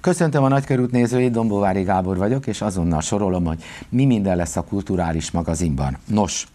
Köszöntöm a nagykörút nézőit, Dombovári Gábor vagyok, és azonnal sorolom, hogy mi minden lesz a kulturális magazinban. Nos,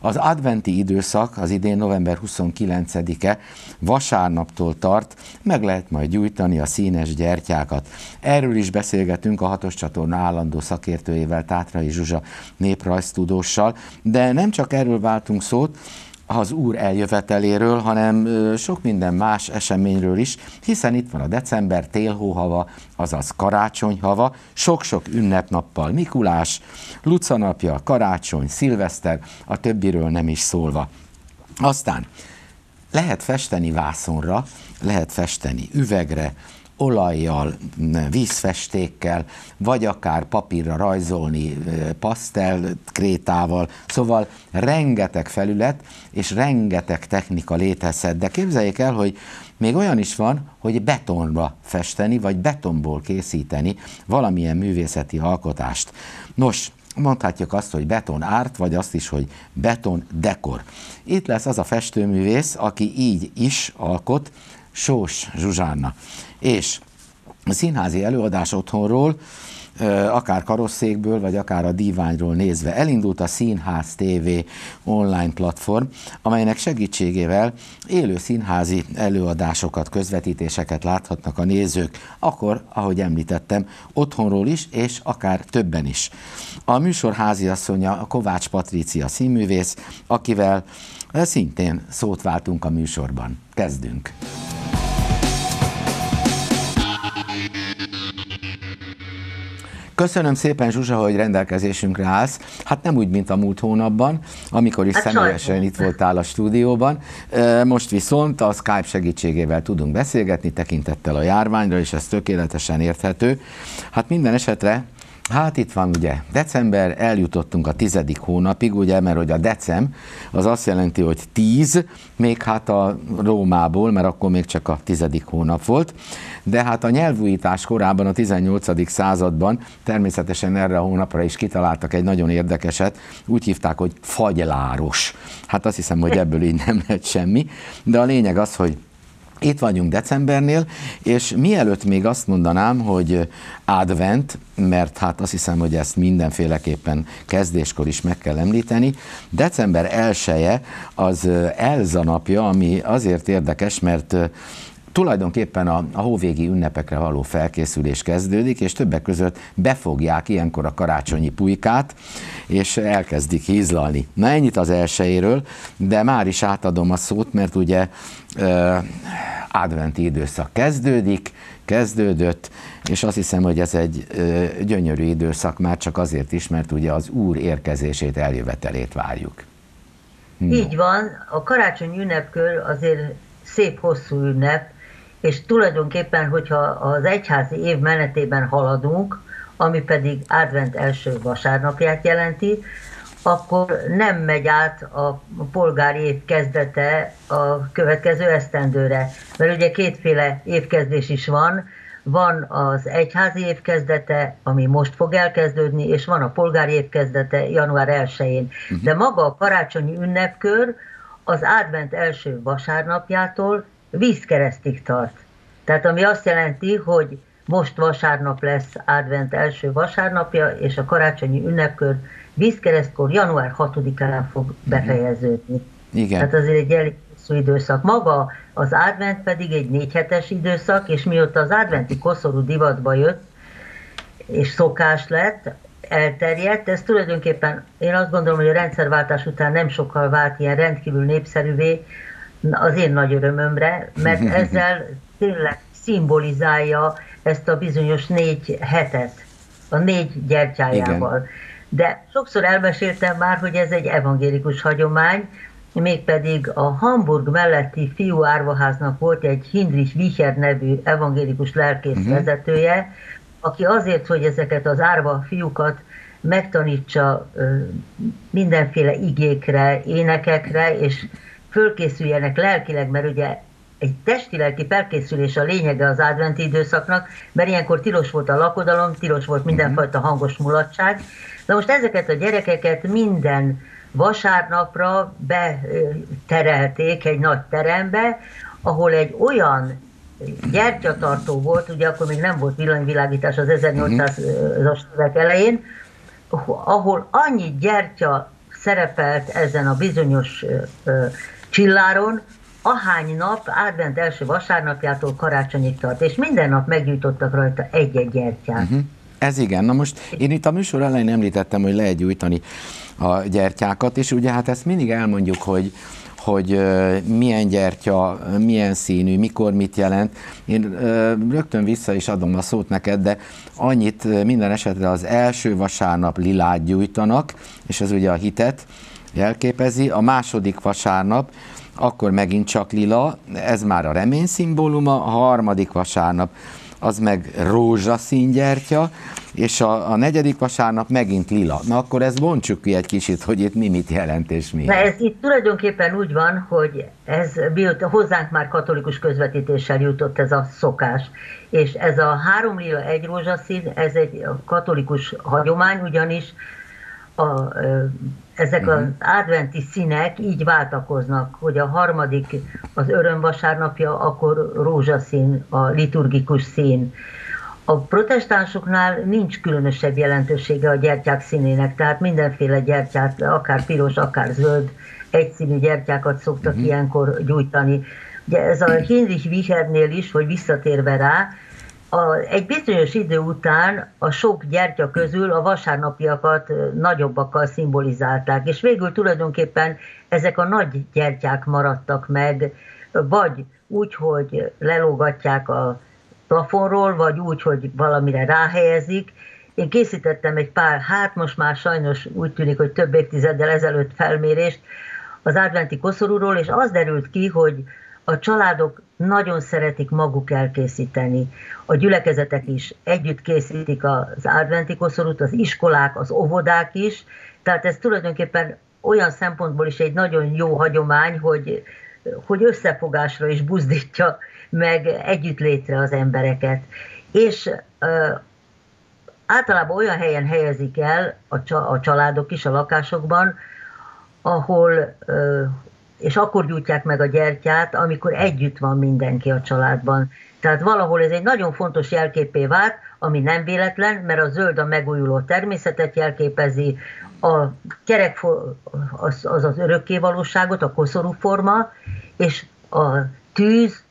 az adventi időszak az idén november 29-e vasárnaptól tart, meg lehet majd gyújtani a színes gyertyákat. Erről is beszélgetünk a hatos csatorna állandó szakértőjével, Tátrai Zsuzsa néprajztudóssal, de nem csak erről váltunk szót, az Úr eljöveteléről, hanem sok minden más eseményről is, hiszen itt van a december télhóhava, azaz karácsonyhava, sok-sok ünnepnappal Mikulás, Luca karácsony, szilveszter, a többiről nem is szólva. Aztán lehet festeni vászonra, lehet festeni üvegre, olajjal, vízfestékkel, vagy akár papírra rajzolni pasztelkrétával, szóval rengeteg felület és rengeteg technika létezhet, de képzeljék el, hogy még olyan is van, hogy betonba festeni, vagy betonból készíteni valamilyen művészeti alkotást. Nos, mondhatjuk azt, hogy beton árt, vagy azt is, hogy beton dekor. Itt lesz az a festőművész, aki így is alkot, Sós Zsuzsánna. És a színházi előadás otthonról, akár karosszékből, vagy akár a díványról nézve elindult a Színház TV online platform, amelynek segítségével élő színházi előadásokat, közvetítéseket láthatnak a nézők, akkor, ahogy említettem, otthonról is, és akár többen is. A műsor háziasszonya Kovács Patrícia színművész, akivel szintén szót váltunk a műsorban. Kezdünk! Köszönöm szépen, Zsuzsa, hogy rendelkezésünkre állsz. Hát nem úgy, mint a múlt hónapban, amikor is hát személyesen itt voltál a stúdióban. Most viszont a Skype segítségével tudunk beszélgetni, tekintettel a járványra, és ez tökéletesen érthető. Hát minden esetre Hát itt van ugye december, eljutottunk a tizedik hónapig, ugye, mert hogy a decem az azt jelenti, hogy tíz, még hát a Rómából, mert akkor még csak a tizedik hónap volt, de hát a nyelvújítás korában, a 18. században természetesen erre a hónapra is kitaláltak egy nagyon érdekeset, úgy hívták, hogy fagyláros. Hát azt hiszem, hogy ebből így nem lett semmi, de a lényeg az, hogy itt vagyunk decembernél, és mielőtt még azt mondanám, hogy advent, mert hát azt hiszem, hogy ezt mindenféleképpen kezdéskor is meg kell említeni, december 1 az Elza napja, ami azért érdekes, mert tulajdonképpen a, a hóvégi ünnepekre való felkészülés kezdődik, és többek között befogják ilyenkor a karácsonyi pulykát, és elkezdik hízlalni. Na ennyit az elsőjéről, de már is átadom a szót, mert ugye uh, adventi időszak kezdődik, kezdődött, és azt hiszem, hogy ez egy uh, gyönyörű időszak már csak azért is, mert ugye az Úr érkezését, eljövetelét várjuk. No. Így van, a karácsony ünnepkör azért szép hosszú ünnep, és tulajdonképpen, hogyha az egyházi év menetében haladunk, ami pedig advent első vasárnapját jelenti, akkor nem megy át a polgári év kezdete a következő esztendőre. Mert ugye kétféle évkezdés is van, van az egyházi évkezdete, ami most fog elkezdődni, és van a polgári évkezdete január 1-én. Uh-huh. De maga a karácsonyi ünnepkör az advent első vasárnapjától vízkeresztig tart. Tehát ami azt jelenti, hogy most vasárnap lesz advent első vasárnapja, és a karácsonyi ünnepkör vízkeresztkor január 6-án fog befejeződni. Igen. Tehát azért egy elég hosszú időszak. Maga az advent pedig egy négy hetes időszak, és mióta az adventi koszorú divatba jött, és szokás lett, elterjedt, ez tulajdonképpen én azt gondolom, hogy a rendszerváltás után nem sokkal vált ilyen rendkívül népszerűvé, az én nagy örömömre, mert ezzel tényleg szimbolizálja ezt a bizonyos négy hetet, a négy gyertyájával. Igen. De sokszor elmeséltem már, hogy ez egy evangélikus hagyomány, mégpedig a Hamburg melletti fiú árvaháznak volt egy Hindrich Wicher nevű evangélikus lelkész uh-huh. vezetője, aki azért, hogy ezeket az árva fiúkat megtanítsa mindenféle igékre, énekekre, és fölkészüljenek lelkileg, mert ugye egy testi-lelki felkészülés a lényege az adventi időszaknak, mert ilyenkor tilos volt a lakodalom, tilos volt mindenfajta hangos mulatság. De most ezeket a gyerekeket minden vasárnapra beterelték egy nagy terembe, ahol egy olyan gyertyatartó volt, ugye akkor még nem volt villanyvilágítás az 1800-as évek elején, ahol annyi gyertya szerepelt ezen a bizonyos csilláron, ahány nap, advent első vasárnapjától karácsonyig tart, és minden nap meggyújtottak rajta egy-egy gyertyát. Uh-huh. Ez igen. Na most én itt a műsor elején említettem, hogy lehet gyújtani a gyertyákat, és ugye hát ezt mindig elmondjuk, hogy hogy milyen gyertya, milyen színű, mikor mit jelent. Én rögtön vissza is adom a szót neked, de annyit minden esetre az első vasárnap lilát gyújtanak, és ez ugye a hitet jelképezi, a második vasárnap akkor megint csak lila, ez már a remény szimbóluma, a harmadik vasárnap az meg rózsaszín gyertya, és a, a negyedik vasárnap megint lila. Na akkor ezt bontsuk ki egy kicsit, hogy itt mi mit jelent és mi. Na ez itt tulajdonképpen úgy van, hogy ez hozzánk már katolikus közvetítéssel jutott ez a szokás. És ez a három lila, egy rózsaszín, ez egy katolikus hagyomány, ugyanis a, ezek az mhm. adventi színek így váltakoznak, hogy a harmadik az öröm vasárnapja, akkor rózsaszín, a liturgikus szín. A protestánsoknál nincs különösebb jelentősége a gyertyák színének, tehát mindenféle gyertyát, akár piros, akár zöld, egyszínű gyertyákat szoktak uh-huh. ilyenkor gyújtani. Ugye ez a Heinrich Wichernél is, hogy visszatérve rá, a, egy bizonyos idő után a sok gyertya közül a vasárnapiakat nagyobbakkal szimbolizálták, és végül tulajdonképpen ezek a nagy gyertyák maradtak meg, vagy úgy, hogy lelógatják a plafonról, vagy úgy, hogy valamire ráhelyezik. Én készítettem egy pár, hát most már sajnos úgy tűnik, hogy több évtizeddel ezelőtt felmérést az adventi koszorúról, és az derült ki, hogy a családok nagyon szeretik maguk elkészíteni. A gyülekezetek is együtt készítik az adventi koszorút, az iskolák, az óvodák is, tehát ez tulajdonképpen olyan szempontból is egy nagyon jó hagyomány, hogy, hogy összefogásra is buzdítja meg együttlétre az embereket. És ö, általában olyan helyen helyezik el a, a családok is a lakásokban, ahol ö, és akkor gyújtják meg a gyertyát, amikor együtt van mindenki a családban. Tehát valahol ez egy nagyon fontos jelképé vált, ami nem véletlen, mert a zöld a megújuló természetet jelképezi, a kerek az az, az örökké valóságot, a koszorú forma, és a tűz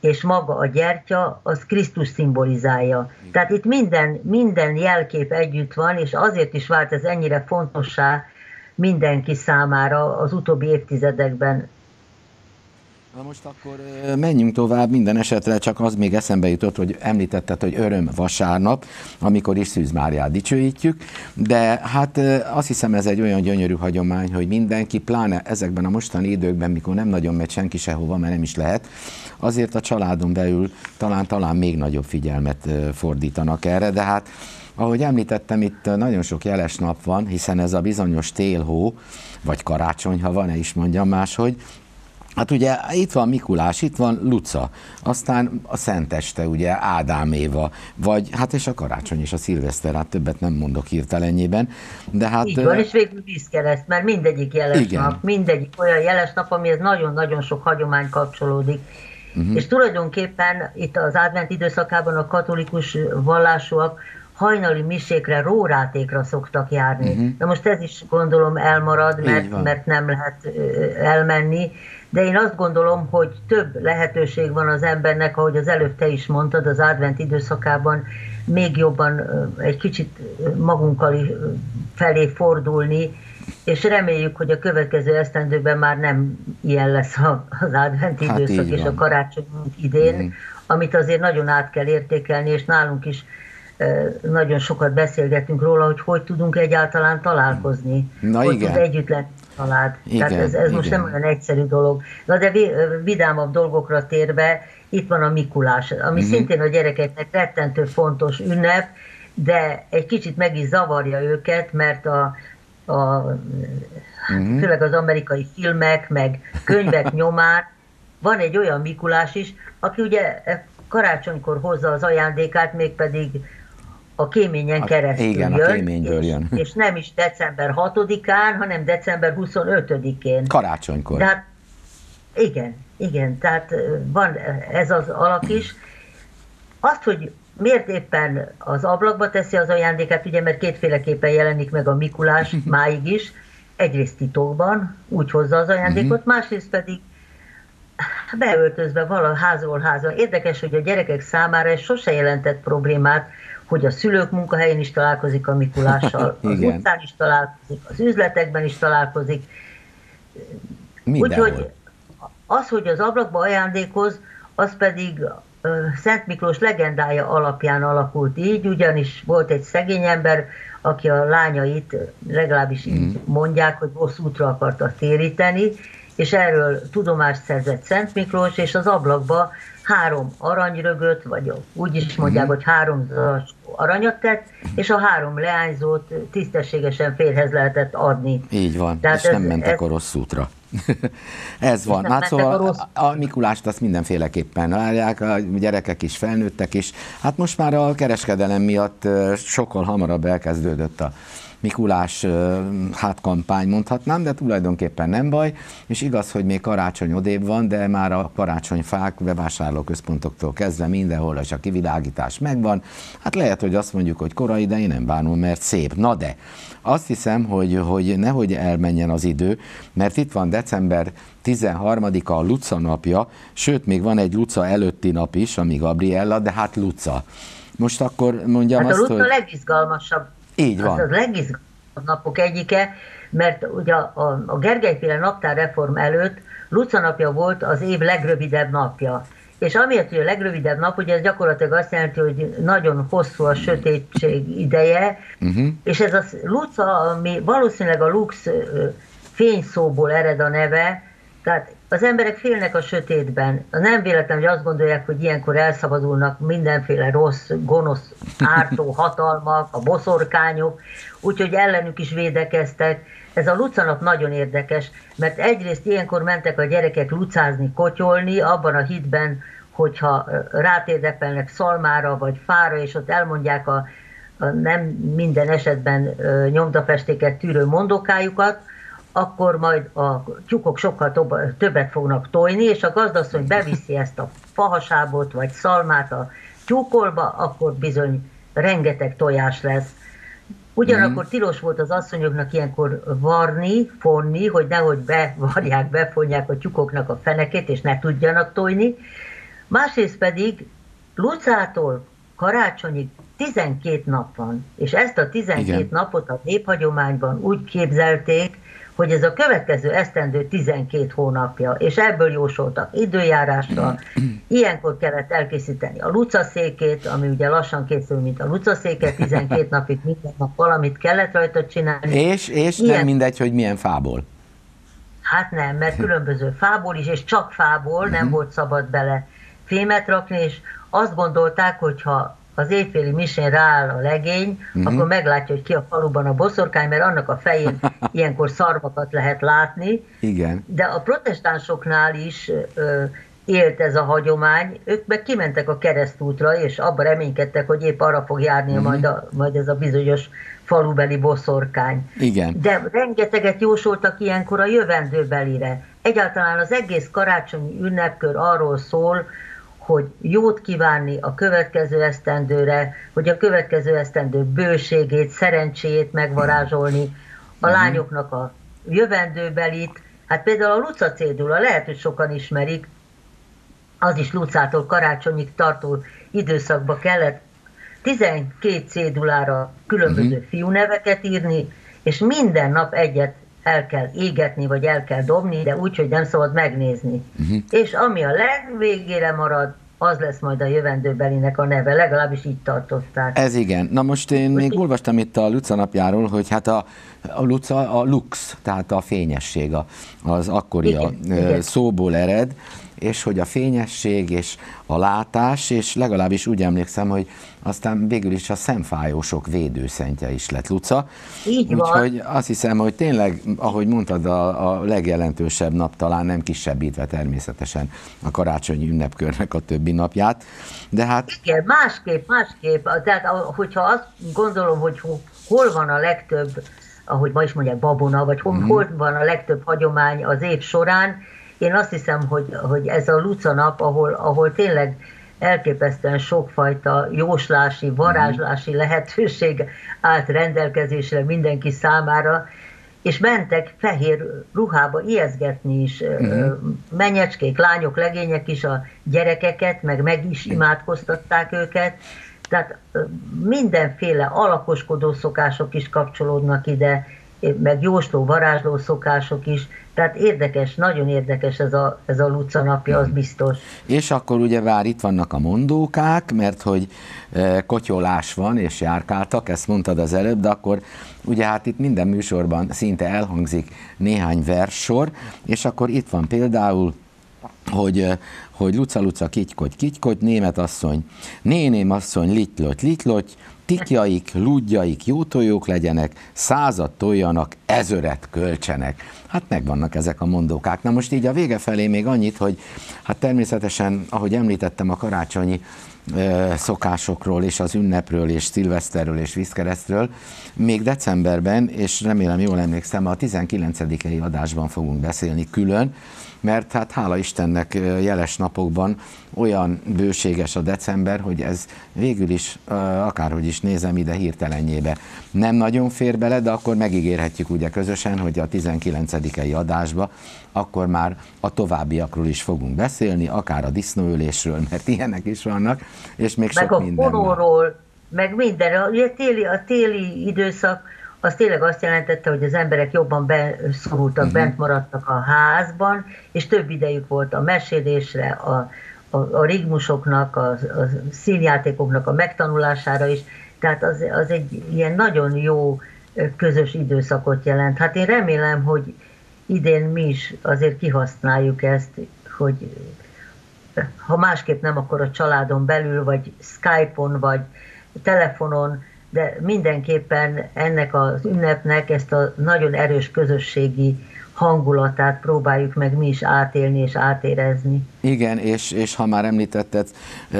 és maga a gyertya, az Krisztus szimbolizálja. Tehát itt minden, minden jelkép együtt van, és azért is vált ez ennyire fontossá mindenki számára az utóbbi évtizedekben. Na most akkor menjünk tovább, minden esetre csak az még eszembe jutott, hogy említetted, hogy öröm vasárnap, amikor is Szűz Máriát dicsőítjük, de hát azt hiszem ez egy olyan gyönyörű hagyomány, hogy mindenki, pláne ezekben a mostani időkben, mikor nem nagyon megy senki sehova, mert nem is lehet, azért a családon belül talán, talán még nagyobb figyelmet fordítanak erre, de hát ahogy említettem, itt nagyon sok jeles nap van, hiszen ez a bizonyos télhó, vagy karácsony, ha van, ne is mondjam máshogy, Hát ugye itt van Mikulás, itt van Luca, aztán a Szenteste, ugye Ádám Éva, vagy hát és a karácsony és a szilveszter, hát többet nem mondok hirtelenjében, de hát... Így van, és végül vízkereszt, mert mindegyik jeles igen. nap, mindegyik olyan jeles nap, amihez nagyon-nagyon sok hagyomány kapcsolódik. Uh-huh. És tulajdonképpen itt az advent időszakában a katolikus vallásúak hajnali misékre, rórátékra szoktak járni. Uh-huh. Na most ez is gondolom elmarad, mert, mert nem lehet elmenni, de én azt gondolom, hogy több lehetőség van az embernek, ahogy az előbb te is mondtad, az advent időszakában még jobban egy kicsit magunkkal felé fordulni, és reméljük, hogy a következő esztendőben már nem ilyen lesz az advent hát időszak és a karácsony idén, mm. amit azért nagyon át kell értékelni, és nálunk is nagyon sokat beszélgetünk róla, hogy hogy tudunk egyáltalán találkozni, Na hogy igen. tud együtt lenni család. Igen, Tehát ez, ez igen. most nem olyan egyszerű dolog. Na de vidámabb dolgokra térve, itt van a Mikulás, ami uh-huh. szintén a gyerekeknek rettentő fontos ünnep, de egy kicsit meg is zavarja őket, mert a, a uh-huh. főleg az amerikai filmek, meg könyvek nyomán van egy olyan Mikulás is, aki ugye karácsonykor hozza az ajándékát, mégpedig a kéményen keresztül igen, jön. a kéményből jön. És, és nem is december 6-án, hanem december 25-én. Karácsonykor. De hát Igen, igen, tehát van ez az alak is. Azt, hogy miért éppen az ablakba teszi az ajándékát, ugye, mert kétféleképpen jelenik meg a Mikulás máig is, egyrészt titokban, úgy hozza az ajándékot, uh-huh. másrészt pedig beöltözve vala házról házra. Érdekes, hogy a gyerekek számára ez sose jelentett problémát, hogy a szülők munkahelyén is találkozik a Mikulással, az utcán is találkozik, az üzletekben is találkozik. Úgyhogy az, hogy az ablakba ajándékoz, az pedig Szent Miklós legendája alapján alakult így, ugyanis volt egy szegény ember, aki a lányait legalábbis így mm. mondják, hogy rossz útra akarta téríteni, és erről tudomást szerzett Szent Miklós, és az ablakba három aranyrögöt, vagy úgy is mondják, uh-huh. hogy három aranyat tett, és a három leányzót tisztességesen férhez lehetett adni. Így van, Tehát és ez, nem mentek ez, a rossz útra. ez van. Hát szóval a, rossz... a Mikulást azt mindenféleképpen várják, a gyerekek is, felnőttek is. Hát most már a kereskedelem miatt sokkal hamarabb elkezdődött a Mikulás hát kampány mondhatnám, de tulajdonképpen nem baj, és igaz, hogy még karácsony odébb van, de már a karácsonyfák bevásárlóközpontoktól kezdve mindenhol, és a kivilágítás megvan. Hát lehet, hogy azt mondjuk, hogy korai, de én nem bánom, mert szép. Na de, azt hiszem, hogy, hogy nehogy elmenjen az idő, mert itt van december 13-a a Luca napja, sőt, még van egy Luca előtti nap is, ami Gabriella, de hát Luca. Most akkor mondjam hát azt, a Luca hogy... legizgalmasabb így van. Az a legizgalmasabb napok egyike, mert ugye a, a Gergelyféle naptárreform előtt Luca napja volt az év legrövidebb napja. És amiatt, hogy a legrövidebb nap, ugye ez gyakorlatilag azt jelenti, hogy nagyon hosszú a sötétség ideje, uh-huh. és ez a Luca, ami valószínűleg a Lux fényszóból ered a neve, tehát az emberek félnek a sötétben. Nem véletlen, hogy azt gondolják, hogy ilyenkor elszabadulnak mindenféle rossz, gonosz, ártó hatalmak, a boszorkányok, úgyhogy ellenük is védekeztek. Ez a lucanap nagyon érdekes, mert egyrészt ilyenkor mentek a gyerekek lucázni, kotyolni, abban a hitben, hogyha rátérdepelnek szalmára vagy fára, és ott elmondják a, a nem minden esetben nyomdafestéket tűrő mondokájukat, akkor majd a tyúkok sokkal többet fognak tojni, és a gazdasszony beviszi ezt a fahasábot vagy szalmát a tyúkolba, akkor bizony rengeteg tojás lesz. Ugyanakkor tilos volt az asszonyoknak ilyenkor varni, fonni, hogy nehogy bevarják, befonják a tyúkoknak a fenekét, és ne tudjanak tojni. Másrészt pedig Lucától karácsonyig 12 nap van, és ezt a 12 Igen. napot a néphagyományban úgy képzelték, hogy ez a következő esztendő 12 hónapja, és ebből jósoltak időjárásra. Ilyenkor kellett elkészíteni a lucaszékét, ami ugye lassan készül, mint a lucaszéke, 12 napig minden nap valamit kellett rajta csinálni. És, és Ilyen... nem mindegy, hogy milyen fából. Hát nem, mert különböző fából is, és csak fából nem mhm. volt szabad bele fémet rakni, és azt gondolták, hogy ha az éjféli misén rááll a legény, uh-huh. akkor meglátja, hogy ki a faluban a boszorkány, mert annak a fején ilyenkor szarvakat lehet látni. Igen. De a protestánsoknál is ö, élt ez a hagyomány, ők meg kimentek a keresztútra, és abban reménykedtek, hogy épp arra fog járni uh-huh. majd, a, majd ez a bizonyos falubeli boszorkány. Igen. De rengeteget jósoltak ilyenkor a jövendőbelire. Egyáltalán az egész karácsonyi ünnepkör arról szól, hogy jót kívánni a következő esztendőre, hogy a következő esztendő bőségét, szerencséjét megvarázsolni, a uh-huh. lányoknak a jövendőbelit, hát például a Luca cédula, lehet, hogy sokan ismerik, az is Lucától karácsonyig tartó időszakba kellett 12 cédulára különböző uh-huh. fiúneveket írni, és minden nap egyet el kell égetni, vagy el kell dobni, de úgy, hogy nem szabad megnézni. Uh-huh. És ami a legvégére marad, az lesz majd a jövendőbelinek a neve, legalábbis így tartották. Ez igen. Na most én most még így... olvastam itt a Luca napjáról, hogy hát a, a Luca a lux, tehát a fényesség, az akkori igen, a, igen. szóból ered, és hogy a fényesség és a látás, és legalábbis úgy emlékszem, hogy aztán végül is a szemfájósok védőszentje is lett Luca. Így Úgyhogy van. azt hiszem, hogy tényleg, ahogy mondtad, a, a legjelentősebb nap talán nem kisebbítve természetesen a karácsonyi ünnepkörnek a többi napját, de hát... Igen, másképp, másképp. Tehát hogyha azt gondolom, hogy hol van a legtöbb ahogy ma is mondják, babona, vagy hol, mm. hol van a legtöbb hagyomány az év során, én azt hiszem, hogy, hogy ez a Luca nap, ahol, ahol tényleg elképesztően sokfajta jóslási, varázslási lehetőség állt rendelkezésre mindenki számára, és mentek fehér ruhába ijeszgetni is uh-huh. menyecskék, lányok, legények is a gyerekeket, meg meg is imádkoztatták őket. Tehát mindenféle alakoskodó szokások is kapcsolódnak ide, meg jósló, varázsló szokások is. Tehát érdekes, nagyon érdekes ez a, ez a Luca napja, az biztos. És akkor ugye vár itt vannak a mondókák, mert hogy e, kotyolás van, és járkáltak, ezt mondtad az előbb, de akkor ugye hát itt minden műsorban szinte elhangzik néhány verssor, és akkor itt van például hogy, e, hogy Luca Luca kitykodj, kitykodj, német asszony, néném asszony, litlott, litlott, tikjaik, ludjaik, jó tojók legyenek, százat toljanak, ezöret költsenek. Hát megvannak ezek a mondókák. Na most így a vége felé még annyit, hogy hát természetesen, ahogy említettem, a karácsonyi szokásokról, és az ünnepről, és szilveszterről, és vízkeresztről. Még decemberben, és remélem jól emlékszem, a 19. adásban fogunk beszélni külön, mert hát hála Istennek jeles napokban olyan bőséges a december, hogy ez végül is, akárhogy is nézem ide hirtelenjébe, nem nagyon fér bele, de akkor megígérhetjük ugye közösen, hogy a 19. adásba akkor már a továbbiakról is fogunk beszélni, akár a disznóülésről, mert ilyenek is vannak, és még meg sok minden. Meg a meg minden. Ugye a téli, a téli időszak az tényleg azt jelentette, hogy az emberek jobban beszorultak, uh-huh. bent maradtak a házban, és több idejük volt a mesélésre, a, a, a rigmusoknak, a, a színjátékoknak a megtanulására is. Tehát az, az egy ilyen nagyon jó közös időszakot jelent. Hát én remélem, hogy idén mi is azért kihasználjuk ezt, hogy ha másképp nem, akkor a családon belül, vagy Skype-on, vagy telefonon de mindenképpen ennek az ünnepnek ezt a nagyon erős közösségi hangulatát próbáljuk meg mi is átélni és átérezni. Igen, és, és ha már említetted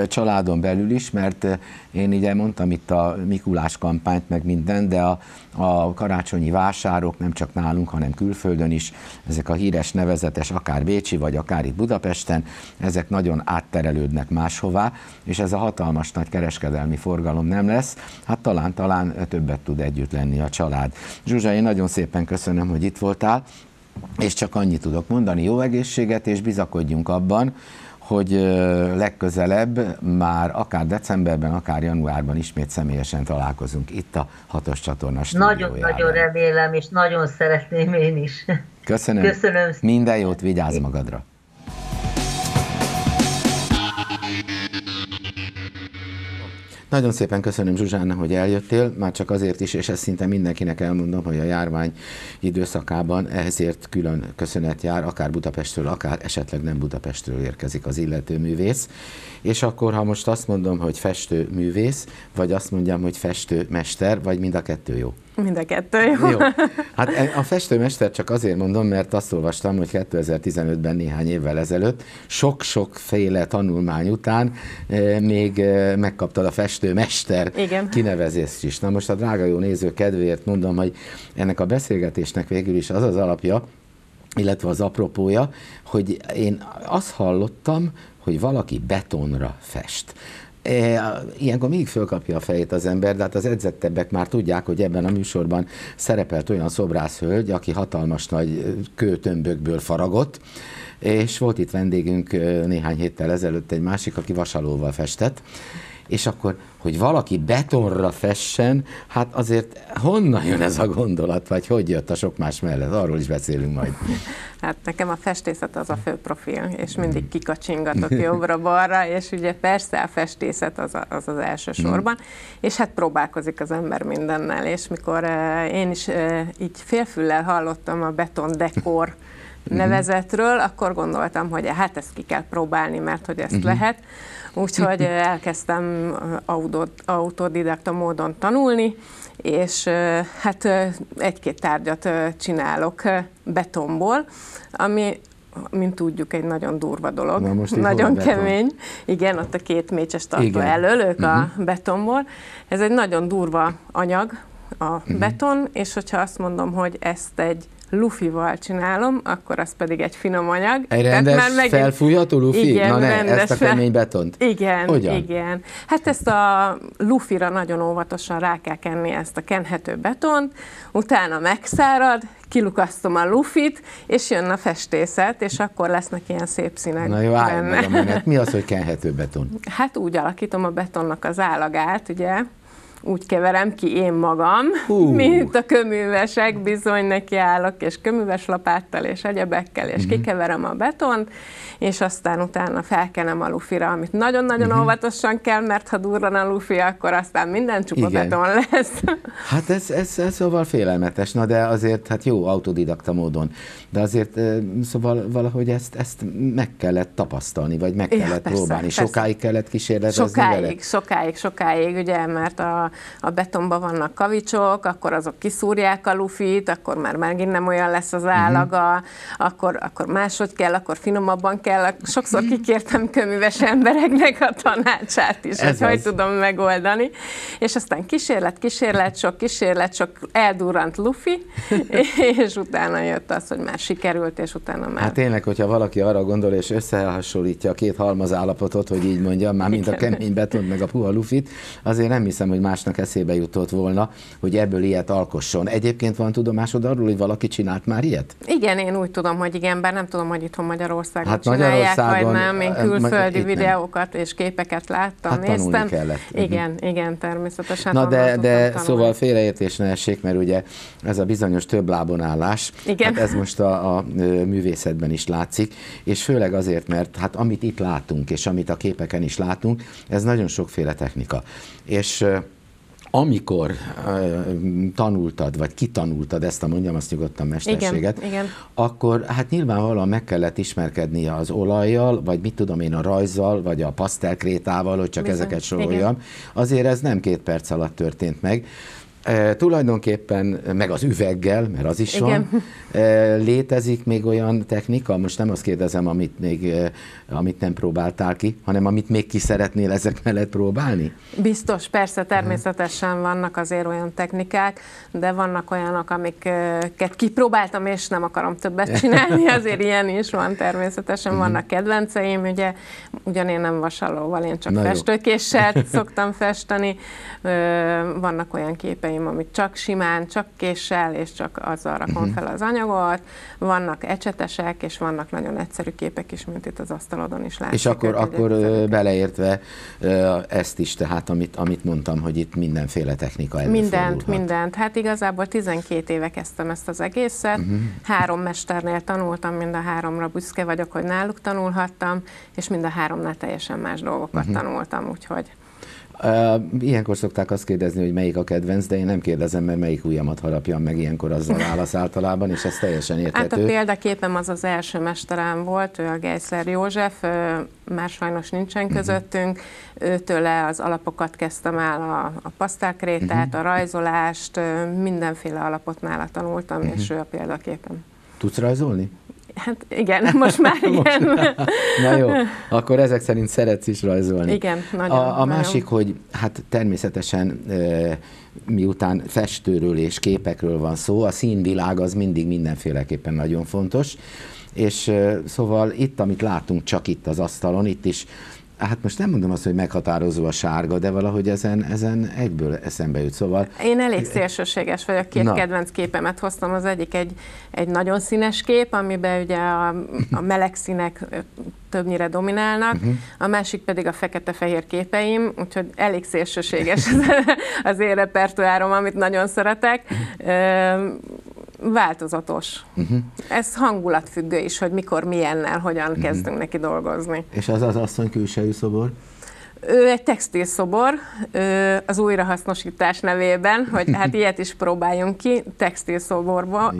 családon belül is, mert én ugye mondtam itt a Mikulás kampányt, meg minden, de a, a karácsonyi vásárok nem csak nálunk, hanem külföldön is, ezek a híres nevezetes, akár Bécsi, vagy akár itt Budapesten, ezek nagyon átterelődnek máshová, és ez a hatalmas nagy kereskedelmi forgalom nem lesz, hát talán, talán többet tud együtt lenni a család. Zsuzsa, én nagyon szépen köszönöm, hogy itt voltál, és csak annyit tudok mondani, jó egészséget, és bizakodjunk abban, hogy legközelebb már akár decemberben, akár januárban ismét személyesen találkozunk itt a hatos csatorna Nagyon-nagyon remélem, és nagyon szeretném én is. Köszönöm. Köszönöm. Minden jót, vigyázz magadra. Nagyon szépen köszönöm Zsuzsána, hogy eljöttél, már csak azért is, és ezt szinte mindenkinek elmondom, hogy a járvány időszakában ezért külön köszönet jár, akár Budapestről, akár esetleg nem Budapestről érkezik az illető művész. És akkor, ha most azt mondom, hogy festő művész, vagy azt mondjam, hogy festő mester, vagy mind a kettő jó? Mind a kettő jó. jó. Hát e, a festőmester csak azért mondom, mert azt olvastam, hogy 2015-ben néhány évvel ezelőtt sok-sok féle tanulmány után e, még e, megkaptad a festőmester Igen. kinevezést is. Na most a drága jó néző kedvéért mondom, hogy ennek a beszélgetésnek végül is az az alapja, illetve az apropója, hogy én azt hallottam, hogy valaki betonra fest. E, ilyenkor még fölkapja a fejét az ember, de hát az edzettebbek már tudják, hogy ebben a műsorban szerepelt olyan szobrászhölgy, aki hatalmas nagy kőtömbökből faragott, és volt itt vendégünk néhány héttel ezelőtt egy másik, aki vasalóval festett, és akkor, hogy valaki betonra fessen, hát azért honnan jön ez a gondolat, vagy hogy jött a sok más mellett? Arról is beszélünk majd. Hát nekem a festészet az a fő profil, és mindig kikacsingatok jobbra-balra, és ugye persze a festészet az a, az, az elsősorban, mm. és hát próbálkozik az ember mindennel, és mikor uh, én is uh, így félfüllel hallottam a beton dekor mhm. nevezetről, akkor gondoltam, hogy hát ezt ki kell próbálni, mert hogy ezt mm-hmm. lehet. Úgyhogy elkezdtem autodidakta módon tanulni, és hát egy-két tárgyat csinálok betonból, ami mint tudjuk, egy nagyon durva dolog, Na most nagyon kemény. Beton. Igen, ott a két mécses tartó előlök uh-huh. a mhm. betonból. Ez egy nagyon durva anyag, a uh-huh. beton, és hogyha azt mondom, hogy ezt egy lufival csinálom, akkor az pedig egy finom anyag. Egy rendes már megint... felfújható lufi? Igen, Na ne, ezt a kemény betont? Igen, Hogyan? igen. Hát ezt a lufira nagyon óvatosan rá kell kenni ezt a kenhető betont, utána megszárad, kilukasztom a lufit, és jön a festészet, és akkor lesznek ilyen szép színek Na jó, állj meg a menet. Mi az, hogy kenhető beton? Hát úgy alakítom a betonnak az állagát, ugye, úgy keverem ki én magam, Hú. mint a köművesek, bizony neki állok, és köműves lapáttal, és egyebekkel, és uh-huh. kikeverem a betont, és aztán utána felkenem a lufira, amit nagyon-nagyon uh-huh. óvatosan kell, mert ha durran a lufi, akkor aztán minden csupa Igen. beton lesz. Hát ez, ez, ez szóval félelmetes, na de azért hát jó autodidakta módon, de azért szóval valahogy ezt, ezt meg kellett tapasztalni, vagy meg kellett ja, persze, próbálni. Persze. Sokáig kellett kísérletezni Sokáig, vele? sokáig, sokáig, ugye, mert a, a betonban vannak kavicsok, akkor azok kiszúrják a lufit, akkor már megint nem olyan lesz az állaga, uh-huh. akkor, akkor máshogy kell, akkor finomabban kell. Sokszor kikértem köműves embereknek a tanácsát is, Ez hogy hogy tudom megoldani. És aztán kísérlet, kísérlet, sok kísérlet, sok eldurrant lufi, és utána jött az, hogy már sikerült, és utána már... Hát tényleg, hogyha valaki arra gondol, és összehasonlítja a két halmaz állapotot, hogy így mondjam, már mint a kemény beton, meg a puha lufit, azért nem hiszem, hogy másnak eszébe jutott volna, hogy ebből ilyet alkosson. Egyébként van tudomásod arról, hogy valaki csinált már ilyet? Igen, én úgy tudom, hogy igen, bár nem tudom, hogy itthon Magyarországon hát csinálják, Magyarországon, vagy nem. Én külföldi videókat nem. és képeket láttam, hát néztem. kellett. Igen, uh-huh. igen, természetesen. Na de, de szóval félreértés ne essék, mert ugye ez a bizonyos több lábon állás, igen. Hát ez most a, a művészetben is látszik, és főleg azért, mert hát amit itt látunk, és amit a képeken is látunk, ez nagyon sokféle technika. És amikor uh, tanultad, vagy kitanultad ezt a mondjam, azt nyugodtan mesterséget, igen, igen. akkor hát nyilvánvalóan meg kellett ismerkednie az olajjal, vagy mit tudom én, a rajzzal, vagy a pasztelkrétával, hogy csak Bizony, ezeket soroljam. Igen. Azért ez nem két perc alatt történt meg. E, tulajdonképpen, meg az üveggel, mert az is Igen. van, e, létezik még olyan technika, most nem azt kérdezem, amit, még, e, amit nem próbáltál ki, hanem amit még ki szeretnél ezek mellett próbálni? Biztos, persze, természetesen vannak azért olyan technikák, de vannak olyanok, amiket kipróbáltam, és nem akarom többet csinálni, azért ilyen is van természetesen, mhm. vannak kedvenceim, ugye, ugyan én nem vasalóval, én csak Na festőkéssel szoktam festeni, vannak olyan képeim, képeim, amit csak simán, csak késsel, és csak azzal rakom uh-huh. fel az anyagot. Vannak ecsetesek, és vannak nagyon egyszerű képek is, mint itt az asztalodon is látszik. És akkor, akkor beleértve ezt is, tehát amit, amit mondtam, hogy itt mindenféle technika Mindent, mindent. Hát igazából 12 éve kezdtem ezt az egészet. Uh-huh. Három mesternél tanultam, mind a háromra büszke vagyok, hogy náluk tanulhattam, és mind a háromnál teljesen más dolgokat uh-huh. tanultam, úgyhogy Ilyenkor szokták azt kérdezni, hogy melyik a kedvenc, de én nem kérdezem, mert melyik ujjamat harapjam meg ilyenkor az a válasz általában, és ez teljesen érthető. Hát a példaképem az az első mesterem volt, ő a Geisler József, már sajnos nincsen mhm. közöttünk, uh-huh. őtől az alapokat kezdtem el, a, a pasztákrétát, uh-huh. a rajzolást, mindenféle alapot nála tanultam, uh-huh. és ő a példaképem. Tudsz rajzolni? Hát igen, most már igen. most, na jó, akkor ezek szerint szeretsz is rajzolni. Igen, nagyon. A, a másik, hogy hát természetesen e, miután festőről és képekről van szó, a színvilág az mindig mindenféleképpen nagyon fontos, és e, szóval itt, amit látunk csak itt az asztalon, itt is hát most nem mondom azt, hogy meghatározó a sárga, de valahogy ezen, ezen egyből eszembe jut. Szóval... Én elég szélsőséges vagyok, két Na. kedvenc képemet hoztam, az egyik egy, egy nagyon színes kép, amiben ugye a, a meleg színek többnyire dominálnak, uh-huh. a másik pedig a fekete-fehér képeim, úgyhogy elég szélsőséges az én repertoárom, amit nagyon szeretek. Uh-huh változatos. Uh-huh. Ez hangulatfüggő is, hogy mikor, milyennel, hogyan uh-huh. kezdünk neki dolgozni. És az az asszony külsejű szobor? Ő egy textilszobor az újrahasznosítás nevében, hogy hát ilyet is próbáljunk ki, textilszoborba,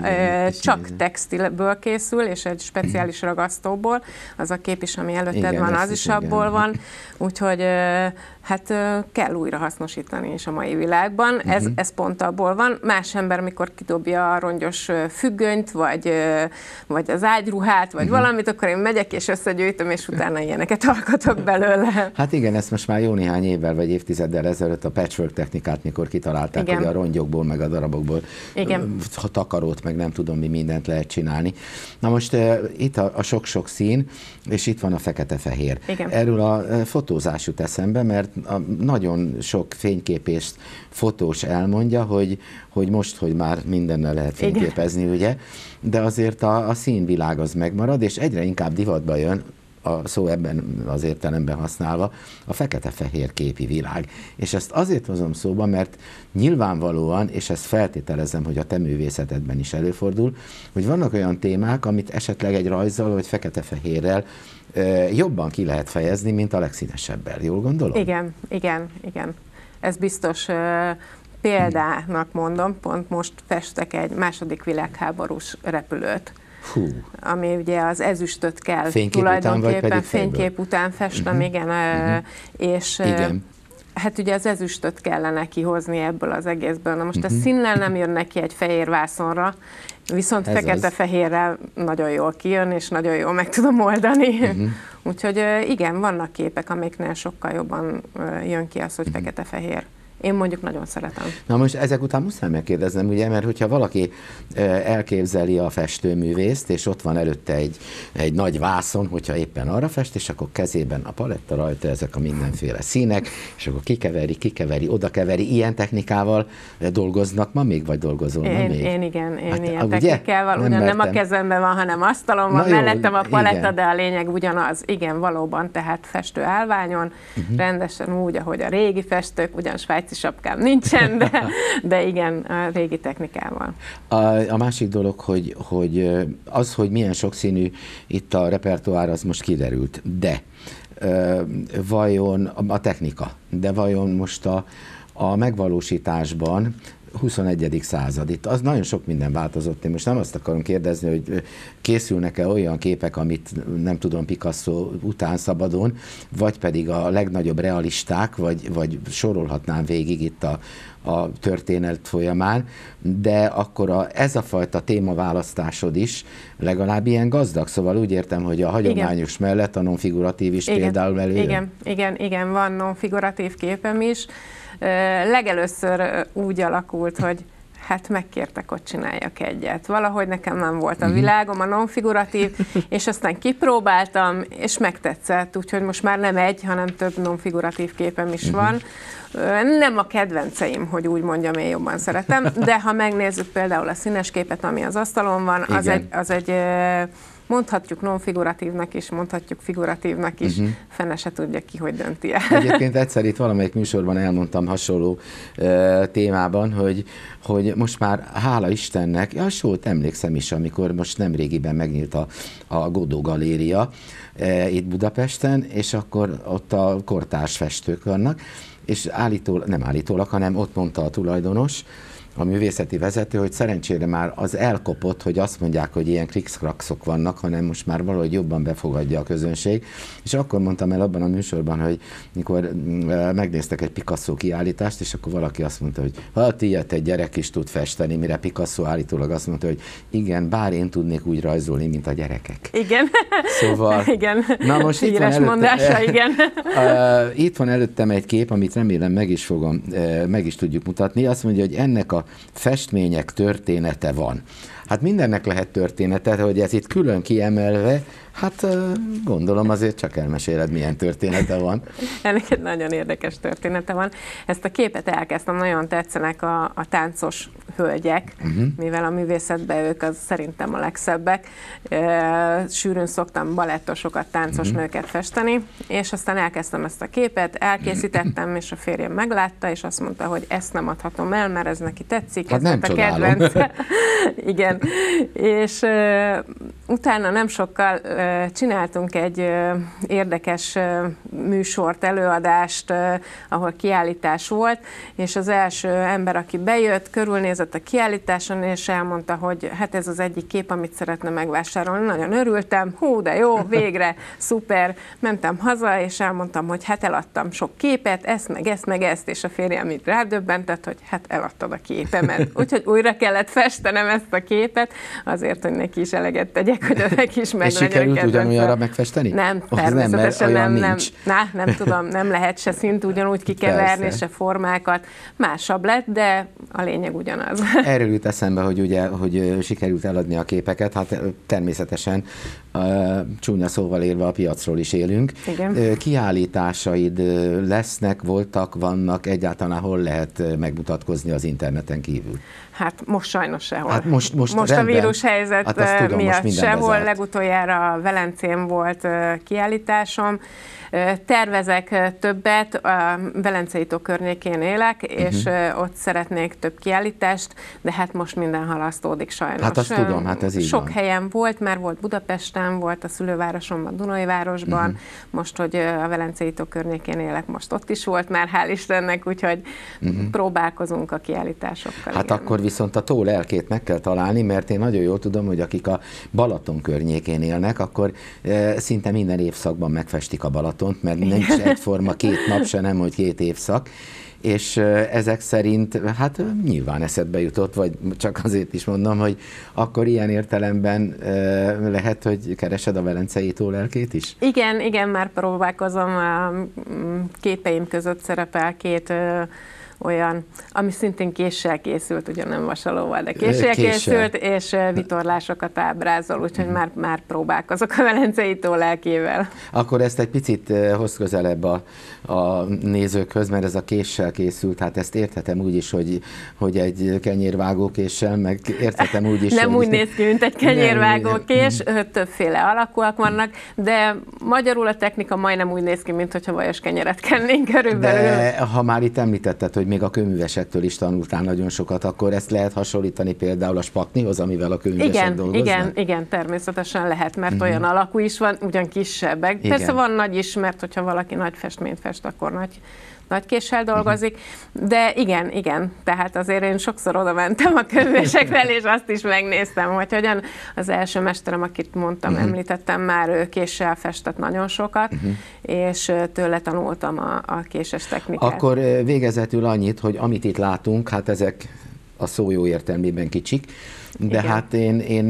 csak textilből készül, és egy speciális ragasztóból. Az a kép is, ami előtted igen, van, az is, is abból igen. van. Úgyhogy hát kell újra hasznosítani is a mai világban. Uh-huh. Ez, ez pont abból van. Más ember, mikor kidobja a rongyos függönyt, vagy, vagy az ágyruhát, vagy uh-huh. valamit, akkor én megyek és összegyűjtöm, és utána ilyeneket alkotok belőle. Hát igen, ezt most már jó néhány évvel vagy évtizeddel ezelőtt a patchwork technikát, mikor kitalálták, Igen. hogy a rongyokból, meg a darabokból Igen. ha takarót, meg nem tudom mi mindent lehet csinálni. Na most itt a, a sok-sok szín, és itt van a fekete-fehér. Erről a fotózás jut eszembe, mert a nagyon sok fényképést fotós elmondja, hogy, hogy most, hogy már mindennel lehet fényképezni, Igen. ugye, de azért a, a színvilág az megmarad, és egyre inkább divatba jön, a szó ebben az értelemben használva, a fekete-fehér képi világ. És ezt azért hozom szóba, mert nyilvánvalóan, és ezt feltételezem, hogy a te művészetedben is előfordul, hogy vannak olyan témák, amit esetleg egy rajzzal vagy fekete-fehérrel jobban ki lehet fejezni, mint a legszínesebbel. Jól gondolom? Igen, igen, igen. Ez biztos példának mondom, pont most festek egy második világháborús repülőt. Hú. Ami ugye az ezüstöt kell fénykép tulajdonképpen után, fénykép után festem, uh-huh. igen, uh-huh. és igen. Hát ugye az ezüstöt kellene kihozni ebből az egészből. Na most uh-huh. a színnel nem jön neki egy fehér vászonra, viszont fekete-fehérrel nagyon jól kijön, és nagyon jól meg tudom oldani. Uh-huh. Úgyhogy igen, vannak képek, amiknél sokkal jobban jön ki az, hogy uh-huh. fekete-fehér. Én mondjuk nagyon szeretem. Na most ezek után muszáj megkérdeznem, ugye, mert hogyha valaki elképzeli a festőművészt, és ott van előtte egy, egy nagy vászon, hogyha éppen arra fest, és akkor kezében a paletta rajta ezek a mindenféle színek, és akkor kikeveri, kikeveri, oda keveri, ilyen technikával dolgoznak ma még, vagy dolgozol én, ma még? Én igen, én hát, ilyen ugye? technikával, ugyan nem, nem a kezemben van, hanem asztalon van, mellettem a paletta, igen. de a lényeg ugyanaz. Igen, valóban, tehát festő állványon, uh-huh. rendesen úgy, ahogy a régi festők, ugyan svájci pici sapkám nincsen, de, de igen, a régi technikával. A, a másik dolog, hogy, hogy az, hogy milyen sokszínű itt a repertoár, az most kiderült, de vajon a technika, de vajon most a, a megvalósításban 21. század. Itt az nagyon sok minden változott. Én most nem azt akarom kérdezni, hogy készülnek-e olyan képek, amit nem tudom Picasso után szabadon, vagy pedig a legnagyobb realisták, vagy, vagy sorolhatnám végig itt a, a történet folyamán, de akkor a, ez a fajta témaválasztásod is legalább ilyen gazdag, szóval úgy értem, hogy a hagyományos igen. mellett a non-figuratív is igen. például előjön. Igen, igen, igen, van non-figuratív képem is, Legelőször úgy alakult, hogy hát megkértek, hogy csináljak egyet. Valahogy nekem nem volt a mhm. világom, a non-figuratív, és aztán kipróbáltam, és megtetszett, úgyhogy most már nem egy, hanem több non-figuratív képem is mhm. van. Nem a kedvenceim, hogy úgy mondjam, én jobban szeretem, de ha megnézzük például a színes képet, ami az asztalon van, az egy, az egy Mondhatjuk non-figuratívnak is, mondhatjuk figuratívnak is, uh-huh. fene se tudja ki, hogy dönti el. Egyébként egyszer itt valamelyik műsorban elmondtam hasonló uh, témában, hogy, hogy most már hála Istennek, ja, sót emlékszem is, amikor most nem régiben megnyílt a, a Godó Galéria uh, itt Budapesten, és akkor ott a kortárs festők vannak, és állítólag, nem állítólag, hanem ott mondta a tulajdonos, a művészeti vezető, hogy szerencsére már az elkopott, hogy azt mondják, hogy ilyen krikszkrakszok vannak, hanem most már valahogy jobban befogadja a közönség. És akkor mondtam el abban a műsorban, hogy mikor mm, megnéztek egy Picasso kiállítást, és akkor valaki azt mondta, hogy hát ilyet egy gyerek is tud festeni, mire Picasso állítólag azt mondta, hogy igen, bár én tudnék úgy rajzolni, mint a gyerekek. Igen. Szóval, igen. Na most itt van, előtte, mondása, igen. Uh, itt van előttem egy kép, amit remélem meg is fogom, uh, meg is tudjuk mutatni. Azt mondja, hogy ennek a festmények története van. Hát mindennek lehet története, hogy ez itt külön kiemelve, hát gondolom azért csak elmeséled, milyen története van. Ennek egy nagyon érdekes története van. Ezt a képet elkezdtem, nagyon tetszenek a, a táncos hölgyek, uh-huh. mivel a művészetben ők az szerintem a legszebbek. Sűrűn szoktam balettosokat, táncos uh-huh. nőket festeni, és aztán elkezdtem ezt a képet, elkészítettem, és a férjem meglátta, és azt mondta, hogy ezt nem adhatom el, mert ez neki tetszik, hát ez nem a kedvenc. Igen, és uh, utána nem sokkal uh, csináltunk egy uh, érdekes uh, műsort, előadást, uh, ahol kiállítás volt, és az első ember, aki bejött, körülnézett a kiállításon, és elmondta, hogy hát ez az egyik kép, amit szeretne megvásárolni. Nagyon örültem, hú, de jó, végre, szuper. Mentem haza, és elmondtam, hogy hát eladtam sok képet, ezt, meg ezt, meg ezt, és a férjem itt rádöbbentett, hogy hát eladtad a képemet. Úgyhogy újra kellett festenem ezt a képet, azért, hogy neki is eleget tegyek, hogy ezek is meg És sikerült ugyanolyanra megfesteni? Nem, természetesen nem, nem, nem, nem, nem tudom, nem lehet se szint ugyanúgy kikeverni, Persze. se formákat. Másabb lett, de a lényeg ugyanaz. Erről jut eszembe, hogy ugye, hogy sikerült eladni a képeket, hát természetesen csúnya szóval érve a piacról is élünk. Igen. Kiállításaid lesznek, voltak, vannak, egyáltalán hol lehet megmutatkozni az interneten kívül? Hát most sajnos sehol. Hát most, most, most a vírushelyzet hát tudom, miatt sehol. Bezárt. Legutoljára Velencén volt kiállításom, Tervezek többet, a Velencei tó környékén élek, és uh-huh. ott szeretnék több kiállítást, de hát most minden halasztódik sajnos. Hát azt tudom, hát ez így Sok van. helyen volt, mert volt Budapesten, volt a szülővárosomban, Dunai városban, uh-huh. most, hogy a Velencei tó környékén élek, most ott is volt már, hál' Istennek, úgyhogy uh-huh. próbálkozunk a kiállításokkal. Hát igen. akkor viszont a tó lelkét meg kell találni, mert én nagyon jól tudom, hogy akik a Balaton környékén élnek, akkor e, szinte minden évszakban megfestik a Balaton maratont, mert nincs egyforma két nap se, nem, hogy két évszak, és ezek szerint, hát nyilván eszedbe jutott, vagy csak azért is mondom, hogy akkor ilyen értelemben lehet, hogy keresed a Velencei tólelkét is? Igen, igen, már próbálkozom, a képeim között szerepel két olyan, ami szintén késsel készült, ugye nem vasalóval, de késsel, késsel. készült, és vitorlásokat ábrázol, úgyhogy uh-huh. már, már próbálkozok a Velencei lelkével. Akkor ezt egy picit hoz közelebb a, a nézőkhöz, mert ez a késsel készült, hát ezt érthetem úgy is, hogy, hogy egy kenyérvágó késsel, meg érthetem úgy is, Nem hogy... úgy néz ki, mint egy kenyérvágó kés, többféle alakúak vannak, de magyarul a technika majdnem úgy néz ki, mint hogyha vajas kenyeret kennénk körülbelül. De ha már itt említetted, hogy még a köművesektől is tanultál nagyon sokat, akkor ezt lehet hasonlítani például a spaknihoz, amivel a köművesek igen, dolgoznak? Igen, igen, természetesen lehet, mert uh-huh. olyan alakú is van, ugyan kisebbek. Igen. Persze van nagy is, mert hogyha valaki nagy festményt fest, akkor nagy nagy késsel dolgozik, de igen, igen, tehát azért én sokszor oda mentem a könyvések felé, és azt is megnéztem, hogy hogyan az első mesterem, akit mondtam, uh-huh. említettem már, ő késsel festett nagyon sokat, uh-huh. és tőle tanultam a, a késes technikát. Akkor végezetül annyit, hogy amit itt látunk, hát ezek a szó jó értelmében kicsik, de Igen. hát én, én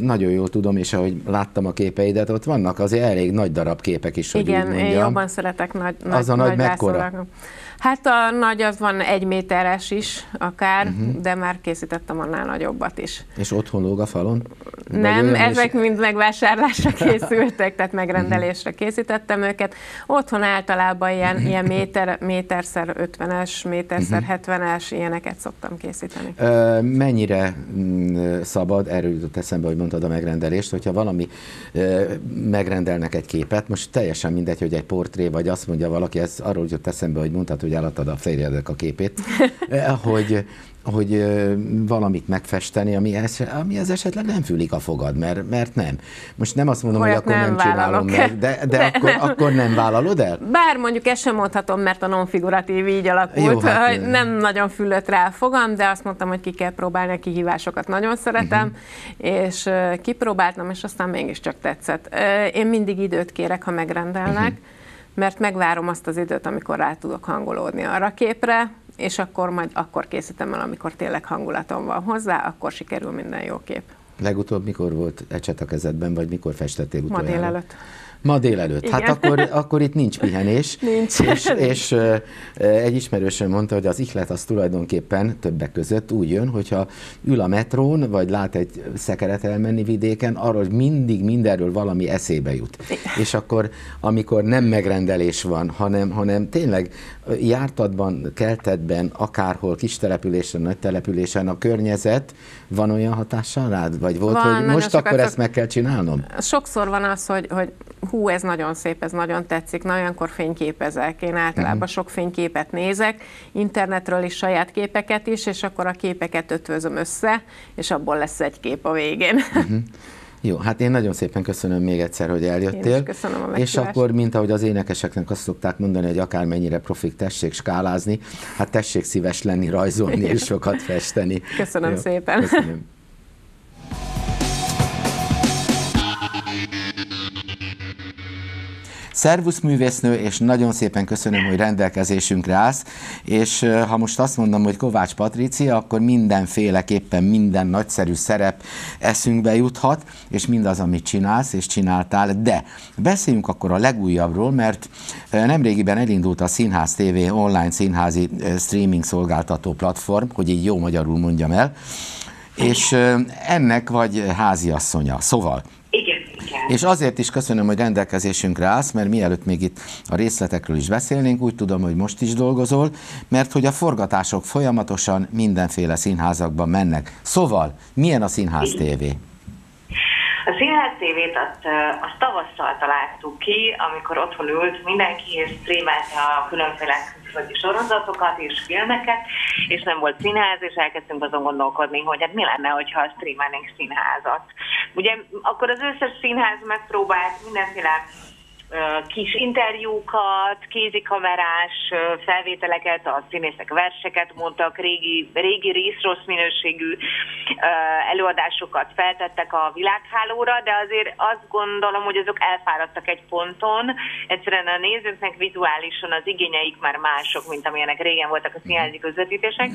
nagyon jól tudom, és ahogy láttam a képeidet, ott vannak azért elég nagy darab képek is, hogy Igen, úgy mondjam. én jobban szeretek nagy, nagy Az a nagy, nagy mekkora? Hát a nagy az van egy méteres is akár, uh-huh. de már készítettem annál nagyobbat is. És otthon lóg a falon? Nem, ezek is? mind megvásárlásra készültek, tehát megrendelésre uh-huh. készítettem őket. Otthon általában ilyen, ilyen méter, méterszer 50-es, méterszer uh-huh. 70-es, ilyeneket szoktam készíteni. Ö, mennyire mm, szabad, erről jutott eszembe, hogy mondtad a megrendelést, hogyha valami ö, megrendelnek egy képet, most teljesen mindegy, hogy egy portré, vagy azt mondja valaki, ez arról jutott eszembe, hogy mondtad, hogy eladtad a férjedek a képét, eh, hogy, hogy valamit megfesteni, ami ez, ami ez esetleg nem fülik a fogad, mert, mert nem. Most nem azt mondom, Olyat hogy akkor nem, nem csinálom meg, de, de, de akkor, akkor nem vállalod el? Bár mondjuk ezt sem mondhatom, mert a non-figuratív így alakult, Jó, hát, nem nagyon fülött rá a fogam, de azt mondtam, hogy ki kell próbálni a kihívásokat, nagyon szeretem, uh-huh. és kipróbáltam, és aztán mégiscsak tetszett. Én mindig időt kérek, ha megrendelnek, uh-huh mert megvárom azt az időt, amikor rá tudok hangolódni arra a képre, és akkor majd akkor készítem el, amikor tényleg hangulatom van hozzá, akkor sikerül minden jó kép. Legutóbb mikor volt ecset a kezedben, vagy mikor festettél utoljára? Ma délelőtt. Ma délelőtt. Igen. Hát akkor, akkor itt nincs pihenés. Nincs. És, és egy ismerősöm mondta, hogy az ihlet az tulajdonképpen többek között úgy jön, hogyha ül a metrón, vagy lát egy szekeret elmenni vidéken, arról mindig mindenről valami eszébe jut. Igen. És akkor, amikor nem megrendelés van, hanem, hanem tényleg jártadban, keltetben, akárhol, kis településen, nagy településen a környezet van olyan hatással rád? Vagy volt, van, hogy most akkor ezt meg kell csinálnom? Sokszor van az, hogy, hogy hú, ez nagyon szép, ez nagyon tetszik, na olyankor fényképezek. Én általában uh-huh. sok fényképet nézek, internetről is saját képeket is, és akkor a képeket ötvözöm össze, és abból lesz egy kép a végén. Uh-huh. Jó, hát én nagyon szépen köszönöm még egyszer, hogy eljöttél. Én köszönöm a És akkor, mint ahogy az énekeseknek azt szokták mondani, hogy akármennyire profik tessék skálázni, hát tessék szíves lenni, rajzolni és sokat festeni. Köszönöm Jó, szépen. Köszönöm. Szervusz művésznő, és nagyon szépen köszönöm, hogy rendelkezésünkre állsz, és ha most azt mondom, hogy Kovács Patrícia, akkor mindenféleképpen minden nagyszerű szerep eszünkbe juthat, és mindaz, amit csinálsz és csináltál, de beszéljünk akkor a legújabbról, mert nemrégiben elindult a Színház TV online színházi streaming szolgáltató platform, hogy így jó magyarul mondjam el, és ennek vagy háziasszonya. Szóval és azért is köszönöm, hogy rendelkezésünkre állsz, mert mielőtt még itt a részletekről is beszélnénk, úgy tudom, hogy most is dolgozol, mert hogy a forgatások folyamatosan mindenféle színházakban mennek. Szóval, milyen a Színház TV? A Színház TV-t azt, azt tavasszal találtuk ki, amikor otthon ült mindenki, és streamelte a különféle vagy sorozatokat és filmeket, és nem volt színház, és elkezdtünk azon gondolkodni, hogy hát mi lenne, hogyha streamelnénk színházat. Ugye akkor az összes színház megpróbált mindenféle kis interjúkat, kézikamerás felvételeket, a színészek verseket mondtak, régi, régi rész minőségű előadásokat feltettek a világhálóra, de azért azt gondolom, hogy azok elfáradtak egy ponton. Egyszerűen a nézőknek vizuálisan az igényeik már mások, mint amilyenek régen voltak a színházi közvetítések.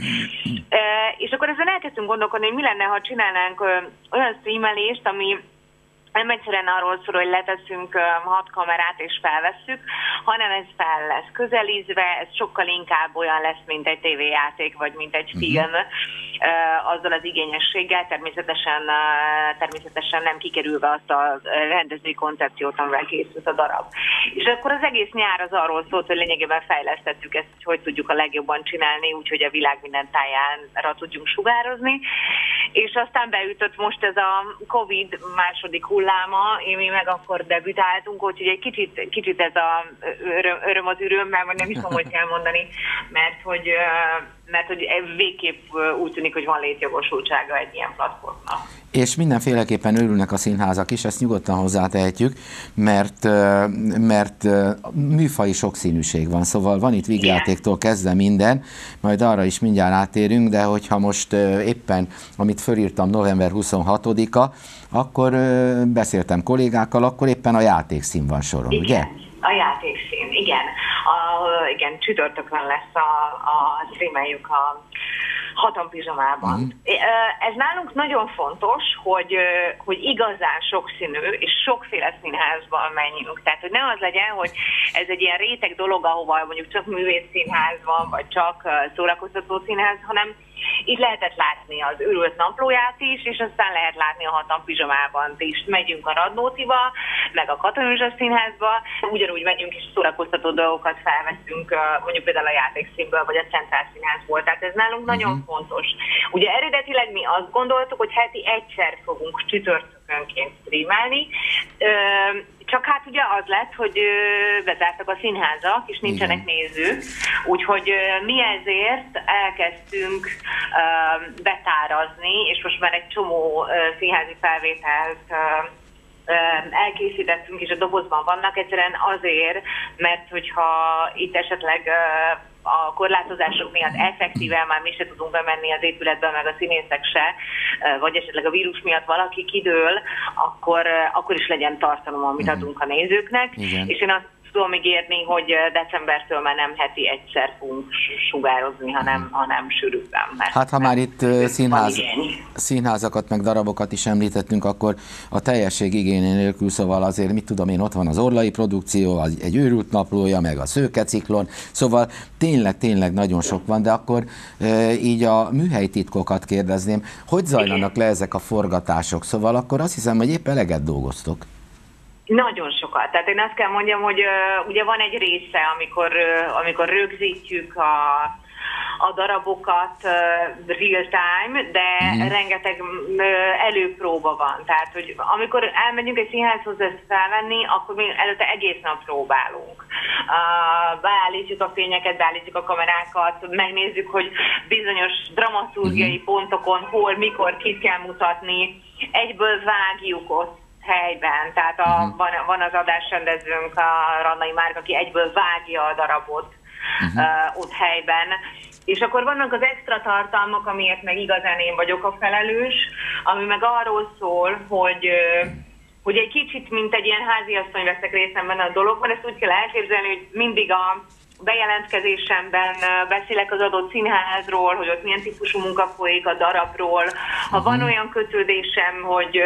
És akkor ezen elkezdtünk gondolkodni, hogy mi lenne, ha csinálnánk olyan streamelést, ami nem egyszerűen arról szól, hogy leteszünk hat kamerát és felvesszük, hanem ez fel lesz közelízve, ez sokkal inkább olyan lesz, mint egy tévéjáték, vagy mint egy mhm. film, uh-huh. azzal az igényességgel, természetesen, természetesen nem kikerülve azt a rendezői koncepciót, amivel készült a darab. És akkor az egész nyár az arról szólt, hogy lényegében fejlesztettük ezt, hogy hogy tudjuk a legjobban csinálni, úgyhogy a világ minden tájánra tudjunk sugározni. És aztán beütött most ez a Covid második hulláma, mi meg akkor debütáltunk, úgyhogy egy kicsit, kicsit ez a öröm, öröm az üröm, mert nem is tudom, hogy kell mondani, mert hogy, mert hogy végképp úgy tűnik, hogy van létjogosultsága egy ilyen platformnak. És mindenféleképpen örülnek a színházak is, ezt nyugodtan hozzátehetjük, mert, mert műfai sokszínűség van, szóval van itt vígjátéktól kezdve minden, majd arra is mindjárt átérünk, de hogyha most éppen, amit fölírtam november 26-a, akkor beszéltem kollégákkal, akkor éppen a játékszín van soron, igen. ugye? A játékszín, igen. A, igen, csütörtökön lesz a, a streameljük a hatan pizsamában. Uh-huh. Ez nálunk nagyon fontos, hogy, hogy igazán sokszínű és sokféle színházban menjünk. Tehát, hogy ne az legyen, hogy ez egy ilyen réteg dolog, ahova mondjuk csak művész színház van, vagy csak szórakoztató színház, hanem itt lehetett látni az őrült naplóját is, és aztán lehet látni a hatan pizsamában is. Megyünk a Radnótiba, meg a Katonizsa színházba, ugyanúgy megyünk és szórakoztató dolgokat felveszünk, mondjuk például a játékszínből, vagy a Centrál színházból. Tehát ez nálunk uh-huh. nagyon fontos. Ugye eredetileg mi azt gondoltuk, hogy heti egyszer fogunk csütörtökönként streamelni, csak hát ugye az lett, hogy bezártak a színházak, és nincsenek Igen. nézők, úgyhogy mi ezért elkezdtünk betárazni, és most már egy csomó színházi felvételt elkészítettünk, és a dobozban vannak, egyszerűen azért, mert hogyha itt esetleg a korlátozások miatt effektíven már mi se tudunk bemenni az épületbe, meg a színészek se, vagy esetleg a vírus miatt valaki kidől, akkor, akkor is legyen tartalom, amit adunk a nézőknek. Igen. És én azt tudom ígérni, hogy decembertől már nem heti egyszer fogunk sugározni, hanem, hmm. hanem sűrűbben. Mert hát ha már itt színház, színházakat meg darabokat is említettünk, akkor a teljesség igényé nélkül, szóval azért mit tudom én, ott van az orlai produkció, az egy őrült naplója, meg a szőkeciklon, szóval tényleg, tényleg nagyon sok van, de akkor így a műhelytitkokat kérdezném, hogy zajlanak le ezek a forgatások, szóval akkor azt hiszem, hogy épp eleget dolgoztok. Nagyon sokat. Tehát én azt kell mondjam, hogy uh, ugye van egy része, amikor, uh, amikor rögzítjük a, a darabokat uh, real time, de mm. rengeteg uh, előpróba van. Tehát, hogy amikor elmegyünk egy színházhoz ezt felvenni, akkor mi előtte egész nap próbálunk. Uh, beállítjuk a fényeket, beállítjuk a kamerákat, megnézzük, hogy bizonyos dramaturgiai mm. pontokon hol, mikor, kit kell mutatni, egyből vágjuk ott helyben, tehát a, uh-huh. van, van az adásrendezőnk, a Rannai Márk, aki egyből vágja a darabot uh-huh. uh, ott helyben, és akkor vannak az extra tartalmak, amiért meg igazán én vagyok a felelős, ami meg arról szól, hogy hogy egy kicsit, mint egy ilyen háziasszony veszek részem benne a dologban, ezt úgy kell elképzelni, hogy mindig a bejelentkezésemben beszélek az adott színházról, hogy ott milyen típusú munka folyik a darabról. Ha van olyan kötődésem, hogy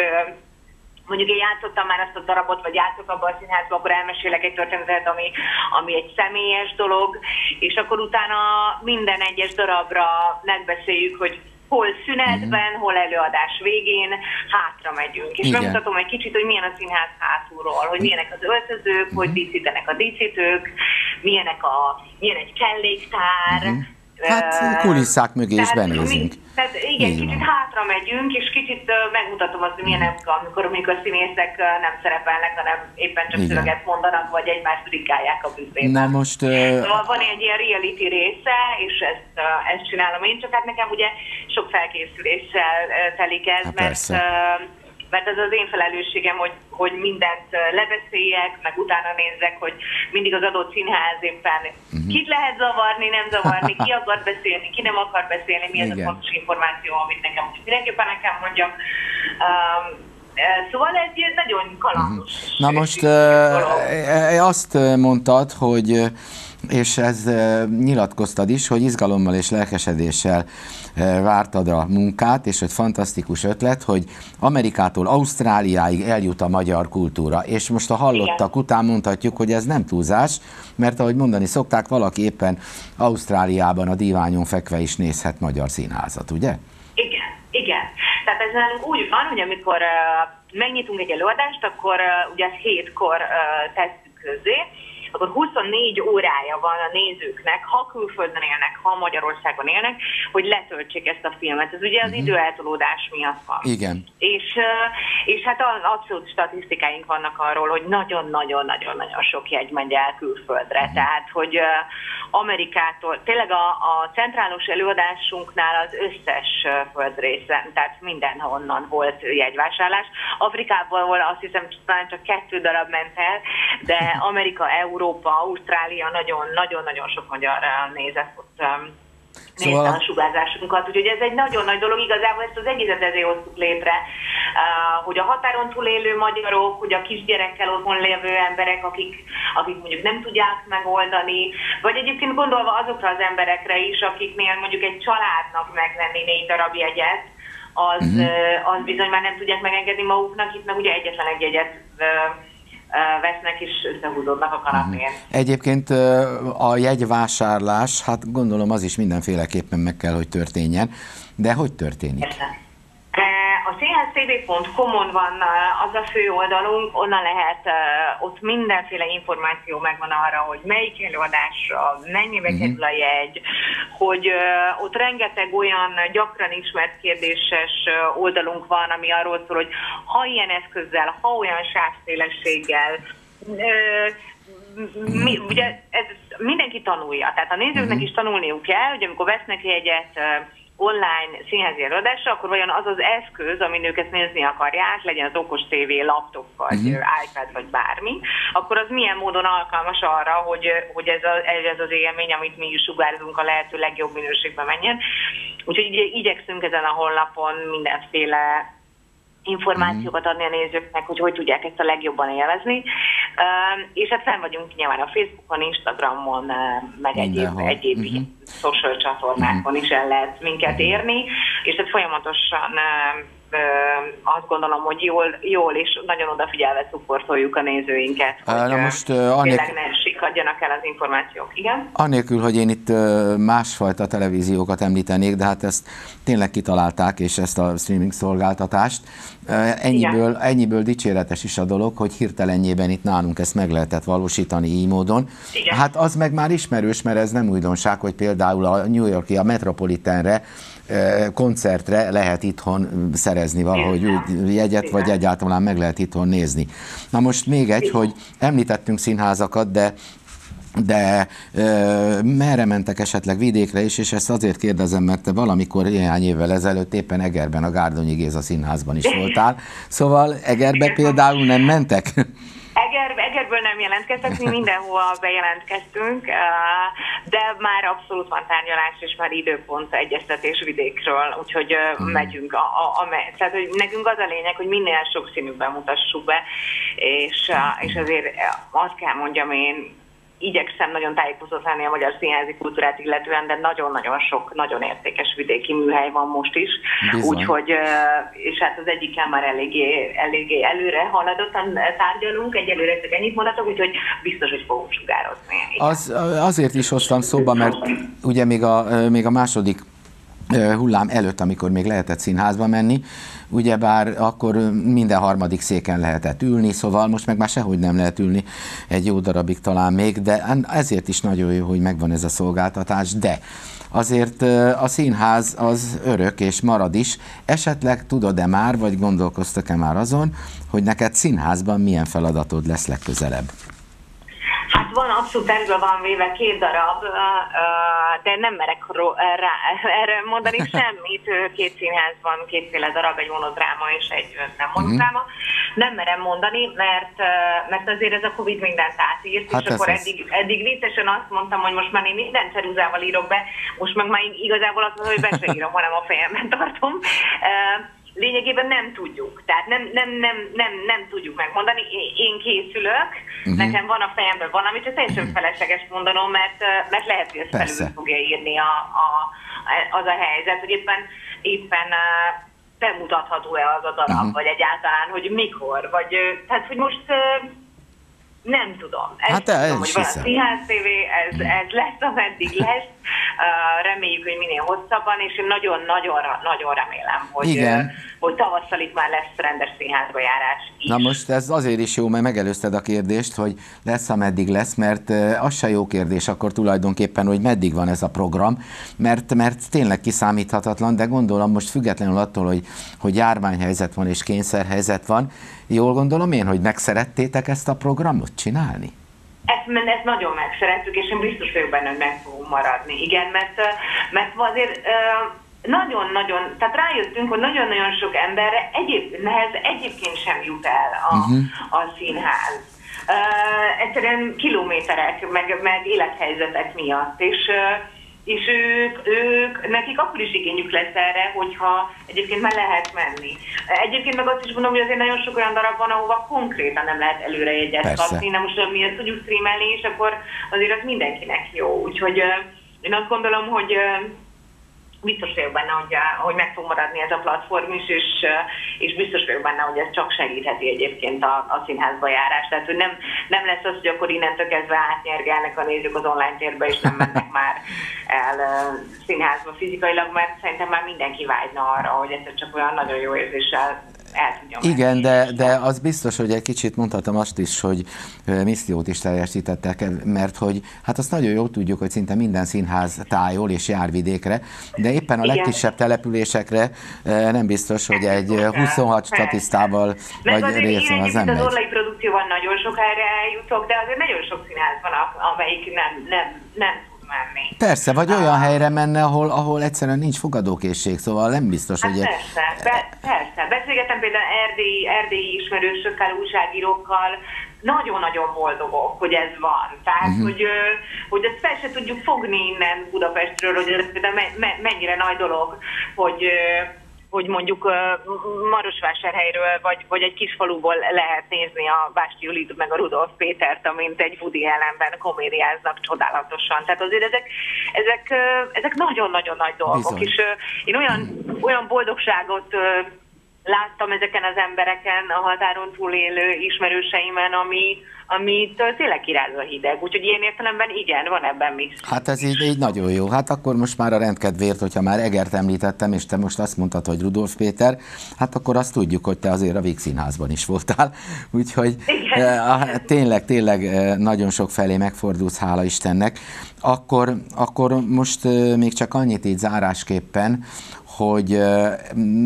mondjuk én játszottam már ezt a darabot, vagy játszok abban a színházban, akkor elmesélek egy történetet, ami, ami egy személyes dolog, és akkor utána minden egyes darabra megbeszéljük, hogy hol szünetben, uh-huh. hol előadás végén hátra megyünk. És Igen. megmutatom egy kicsit, hogy milyen a színház hátulról, hogy milyenek az öltözők, uh-huh. hogy díszítenek a díszítők, milyenek a, milyen egy kelléktár, uh-huh Hát kulisszák mögé is benézünk. Tehát igen, Így kicsit van. hátra megyünk, és kicsit megmutatom azt, hogy milyenek, amikor, amikor a színészek nem szerepelnek, hanem éppen csak szöveget mondanak, vagy egymást rikálják a büfében. Na most... Szóval van egy ilyen reality része, és ezt, ezt csinálom én, csak hát nekem ugye sok felkészüléssel telik ez, hát mert persze mert ez az én felelősségem, hogy, hogy mindent lebeszéljek, meg utána nézzek, hogy mindig az adott színház éppen uh-huh. kit lehet zavarni, nem zavarni, ki akar beszélni, ki nem akar beszélni, mi ez a fontos információ, amit nekem mindenképpen nekem mondjam. Um, Szóval egy nagyon kalandos. Uh-huh. Na most uh, azt mondtad, hogy és ez nyilatkoztad is, hogy izgalommal és lelkesedéssel vártad a munkát, és hogy fantasztikus ötlet, hogy Amerikától Ausztráliáig eljut a magyar kultúra. És most a hallottak Igen. után mondhatjuk, hogy ez nem túlzás, mert ahogy mondani szokták, valaki éppen Ausztráliában a díványon fekve is nézhet magyar színházat, ugye? Igen, igen. Tehát ez nálunk úgy van, hogy amikor uh, megnyitunk egy előadást, akkor uh, ugye ezt hétkor uh, tesszük közé, akkor 24 órája van a nézőknek, ha külföldön élnek, ha Magyarországon élnek, hogy letöltsék ezt a filmet. Ez ugye az uh-huh. időeltolódás miatt van. Igen. És, és hát abszolút statisztikáink vannak arról, hogy nagyon-nagyon-nagyon-nagyon sok jegy megy el külföldre. Uh-huh. Tehát, hogy Amerikától, tényleg a, a centrálos előadásunknál az összes földrészen, tehát mindenhonnan volt jegyvásárlás. Afrikából azt hiszem talán csak kettő darab ment el, de Amerika, Európa, Ausztrália nagyon-nagyon-nagyon sok magyar nézett ott nézte szóval... a sugárzásunkat. Úgyhogy ez egy nagyon nagy dolog, igazából ezt az egészet ezért hoztuk létre, hogy a határon túl élő magyarok, hogy a kisgyerekkel otthon lévő emberek, akik, akik mondjuk nem tudják megoldani, vagy egyébként gondolva azokra az emberekre is, akiknél mondjuk egy családnak megvenni négy darab jegyet, az, uh-huh. az bizony már nem tudják megengedni maguknak, itt meg ugye egyetlen egy jegyet vesznek és összehúzódnak a kanapén. Mhm. Egyébként a jegyvásárlás, hát gondolom az is mindenféleképpen meg kell, hogy történjen, de hogy történik? Érte. A színháztv.com-on van az a fő oldalunk, onnan lehet, ott mindenféle információ megvan arra, hogy melyik előadásra, mennyibe uh-huh. kerül a jegy, hogy ott rengeteg olyan gyakran ismert kérdéses oldalunk van, ami arról szól, hogy ha ilyen eszközzel, ha olyan sávszélességgel, mi, ugye ez mindenki tanulja, tehát a nézőknek uh-huh. is tanulniuk kell, hogy amikor vesznek jegyet, online színházi előadásra, akkor vajon az az eszköz, amin ők ezt nézni akarják, legyen az okos tévé, laptop, vagy uh-huh. iPad, vagy bármi, akkor az milyen módon alkalmas arra, hogy, hogy ez, a, ez az élmény, amit mi is sugárzunk, a lehető legjobb minőségben menjen. Úgyhogy igyekszünk ezen a honlapon mindenféle információkat adni a nézőknek, hogy hogy tudják ezt a legjobban élvezni. És hát fenn vagyunk nyilván a Facebookon, Instagramon, meg egyéb, egyéb uh-huh. social csatornákon uh-huh. is el lehet minket érni, és hát folyamatosan azt gondolom, hogy jól, jól és nagyon odafigyelve szuportoljuk a nézőinket, hogy Na most, uh, tényleg ne sikadjanak el az információk. Igen? Anélkül, hogy én itt másfajta televíziókat említenék, de hát ezt tényleg kitalálták, és ezt a streaming szolgáltatást. Ennyiből, ennyiből dicséretes is a dolog, hogy hirtelenjében itt nálunk ezt meg lehetett valósítani így módon. Igen. Hát az meg már ismerős, mert ez nem újdonság, hogy például a New Yorki, a Metropolitanre koncertre lehet itthon szerezni valahogy úgy jegyet, vagy egyáltalán meg lehet itthon nézni. Na most még egy, hogy említettünk színházakat, de de ö, merre mentek esetleg vidékre is, és ezt azért kérdezem, mert te valamikor néhány évvel ezelőtt éppen Egerben, a Gárdonyi Géza színházban is voltál. Szóval Egerbe például nem mentek? Eger, Egerből nem jelentkeztek, mi mindenhol bejelentkeztünk, de már abszolút van tárgyalás, és már időpont egyeztetés vidékről, úgyhogy hmm. megyünk. A, a, a, tehát, hogy nekünk az a lényeg, hogy minél sokszínűbben mutassuk be, és, és azért azt kell mondjam én, igyekszem nagyon tájékozott lenni a magyar színházi kultúrát illetően, de nagyon-nagyon sok, nagyon értékes vidéki műhely van most is. Úgyhogy, és hát az egyikkel már eléggé, eléggé előre haladottan tárgyalunk, egyelőre csak ennyit mondhatok, úgyhogy biztos, hogy fogunk sugározni. Az, azért is hoztam szóba, mert ugye még a, még a második hullám előtt, amikor még lehetett színházba menni, ugyebár akkor minden harmadik széken lehetett ülni, szóval most meg már sehogy nem lehet ülni egy jó darabig talán még, de ezért is nagyon jó, hogy megvan ez a szolgáltatás, de azért a színház az örök és marad is. Esetleg tudod-e már, vagy gondolkoztak-e már azon, hogy neked színházban milyen feladatod lesz legközelebb? Hát van, abszolút erről van véve két darab, de nem merek rá, erre mondani semmit. Két színház van, kétféle darab, egy monodráma és egy nem mhm. monodráma. Nem merem mondani, mert, mert azért ez a Covid mindent átírt, hát és akkor eddig, eddig viccesen azt mondtam, hogy most már én minden ceruzával írok be, most meg már igazából azt mondom, hogy be sem írom, hanem a fejemben tartom lényegében nem tudjuk. Tehát nem, nem, nem, nem, nem tudjuk megmondani. Én készülök, uh-huh. nekem van a fejemben valami, csak teljesen uh-huh. felesleges mondanom, mert, mert lehet, hogy ezt Persze. felül fogja írni a, a, az a helyzet, hogy éppen, éppen bemutatható-e az a darab, uh-huh. vagy egyáltalán, hogy mikor, vagy tehát, hogy most nem tudom. Ezt hát tudom, hogy van a Színház TV, ez, ez lesz, ameddig lesz. Reméljük, hogy minél hosszabban, és én nagyon-nagyon nagyon remélem, hogy, Igen. hogy tavasszal itt már lesz rendes színházba járás is. Na most ez azért is jó, mert megelőzted a kérdést, hogy lesz, ameddig lesz, mert az se jó kérdés akkor tulajdonképpen, hogy meddig van ez a program, mert, mert tényleg kiszámíthatatlan, de gondolom most függetlenül attól, hogy, hogy járványhelyzet van és kényszerhelyzet van, jól gondolom én, hogy megszerettétek ezt a programot csinálni? Ezt, ezt nagyon megszerettük, és én biztos vagyok benne, hogy meg fogunk maradni. Igen, mert, mert azért nagyon-nagyon, tehát rájöttünk, hogy nagyon-nagyon sok emberre egyéb, nehez egyébként sem jut el a, uh-huh. a színház. Uh, egyszerűen kilométerek, meg, meg élethelyzetek miatt, és uh, és ők, ők, nekik akkor is igényük lesz erre, hogyha egyébként már lehet menni. Egyébként meg azt is mondom, hogy azért nagyon sok olyan darab van, ahova konkrétan nem lehet előrejegyet kapni, nem most mi ezt tudjuk streamelni, és akkor azért az mindenkinek jó. Úgyhogy én azt gondolom, hogy biztos vagyok benne, hogy, hogy meg fog maradni ez a platform is, és, és biztos vagyok benne, hogy ez csak segítheti egyébként a, a színházba járás. Tehát, hogy nem, nem lesz az, hogy akkor innentől kezdve átnyergelnek a nézők az online térbe, és nem mennek már el színházba fizikailag, mert szerintem már mindenki vágyna arra, hogy ez csak olyan nagyon jó érzéssel el tudjam Igen, de, de az biztos, hogy egy kicsit mondhatom azt is, hogy missziót is teljesítettek, mert hogy hát azt nagyon jól tudjuk, hogy szinte minden színház tájol és jár vidékre, de éppen a legkisebb településekre nem biztos, hogy egy 26 statisztával vagy részen az nem Az orlai produkcióban nagyon sok helyre eljutok, de azért nagyon sok színház van, amelyik nem, nem, nem menni. Persze, vagy olyan uh, helyre menne, ahol, ahol egyszerűen nincs fogadókészség, szóval nem biztos, hát hogy... Persze, be, persze. Beszélgetem például erdélyi, erdélyi ismerősökkel, újságírókkal, nagyon-nagyon boldogok, hogy ez van. Tehát, uh-huh. hogy, hogy ezt fel se tudjuk fogni innen Budapestről, hogy ez mennyire nagy dolog, hogy hogy mondjuk Marosvásárhelyről vagy, vagy egy kis faluból lehet nézni a Básti Julit meg a Rudolf Pétert, amint egy Woody ellenben komédiáznak csodálatosan. Tehát azért ezek, ezek, ezek nagyon-nagyon nagy dolgok. Bizony. És én olyan, olyan boldogságot láttam ezeken az embereken, a határon túlélő ismerőseimen, ami, ami tényleg királyul a hideg. Úgyhogy ilyen értelemben igen, van ebben mi. Hát ez így, így nagyon jó. Hát akkor most már a rendkedvért, hogyha már Egert említettem, és te most azt mondtad, hogy Rudolf Péter, hát akkor azt tudjuk, hogy te azért a Víg Színházban is voltál. Úgyhogy eh, tényleg, tényleg nagyon sok felé megfordulsz, hála Istennek. Akkor, akkor most még csak annyit így zárásképpen, hogy,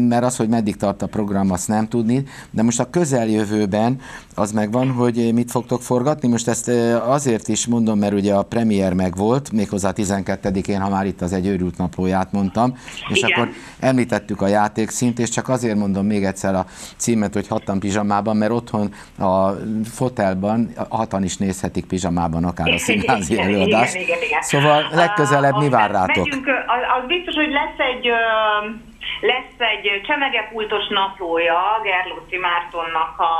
mert az, hogy meddig tart a program, azt nem tudni, de most a közeljövőben az megvan, hogy mit fogtok forgatni. Most ezt azért is mondom, mert ugye a premier meg volt, méghozzá 12-én, ha már itt az egy őrült naplóját mondtam, és Igen. akkor említettük a játékszint, és csak azért mondom még egyszer a címet, hogy hatan pizsamában, mert otthon a fotelban hatan is nézhetik pizsamában akár a színházi előadást. Igen, igen, igen. Szóval legközelebb mi vár rátok? Megyünk, az biztos, hogy lesz egy lesz egy csemegepultos naplója Gerlóci Mártonnak a,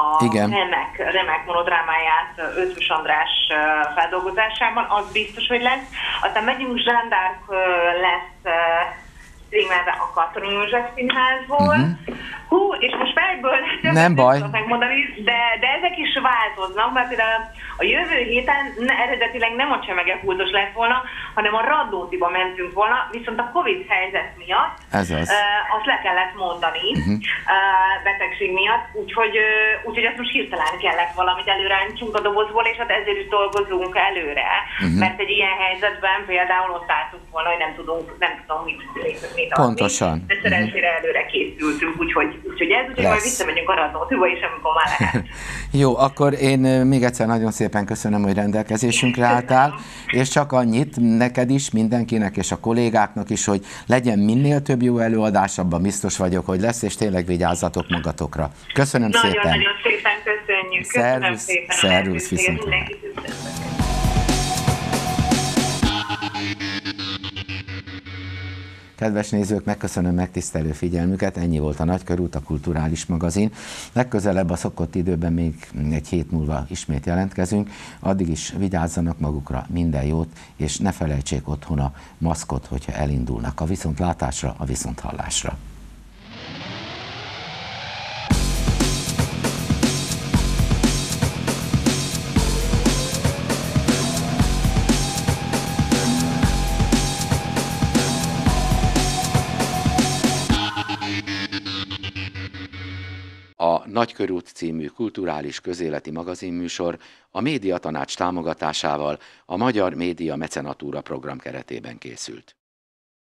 a Igen. remek, remek monodrámáját Ötvös András feldolgozásában, az biztos, hogy lesz. Aztán megyünk Zsándárk lesz streamelve a Katrin József Színházból. Uh-huh. Hú, és most fejből nem baj. megmondani, de, de ezek is változnak, mert például a jövő héten ne, eredetileg nem a csemegepultos lett volna, hanem a Radnótiba mentünk volna, viszont a Covid helyzet miatt Ez az. Uh, azt le kellett mondani uh-huh. uh, betegség miatt, úgyhogy, uh, úgyhogy azt most hirtelen kellett valamit előráncsunk a dobozból, és hát ezért is dolgozunk előre, uh-huh. mert egy ilyen helyzetben például ott álltunk volna, hogy nem tudunk, nem tudom mit, mit adni. Pontosan. De szerencsére uh-huh. előre készültünk, úgyhogy, úgyhogy ez, úgyhogy majd visszamegyünk a Radnótiba is, amikor már lehet. Jó, akkor én még egyszer nagyon szépen köszönöm, hogy rendelkezésünkre álltál, és csak annyit neked is, mindenkinek és a kollégáknak is, hogy legyen minél több jó előadás, abban biztos vagyok, hogy lesz, és tényleg vigyázzatok magatokra. Köszönöm nagyon, szépen. Nagyon szépen köszönjük. Köszönöm szervusz, szépen. Szervusz, viszont. Kedves nézők, megköszönöm megtisztelő figyelmüket, ennyi volt a Nagykörút, a Kulturális Magazin. Legközelebb a szokott időben még egy hét múlva ismét jelentkezünk, addig is vigyázzanak magukra, minden jót, és ne felejtsék otthon a maszkot, hogyha elindulnak a viszontlátásra, a viszonthallásra. Nagykörút című kulturális közéleti magazinműsor a Média Tanács támogatásával a Magyar Média Mecenatúra program keretében készült.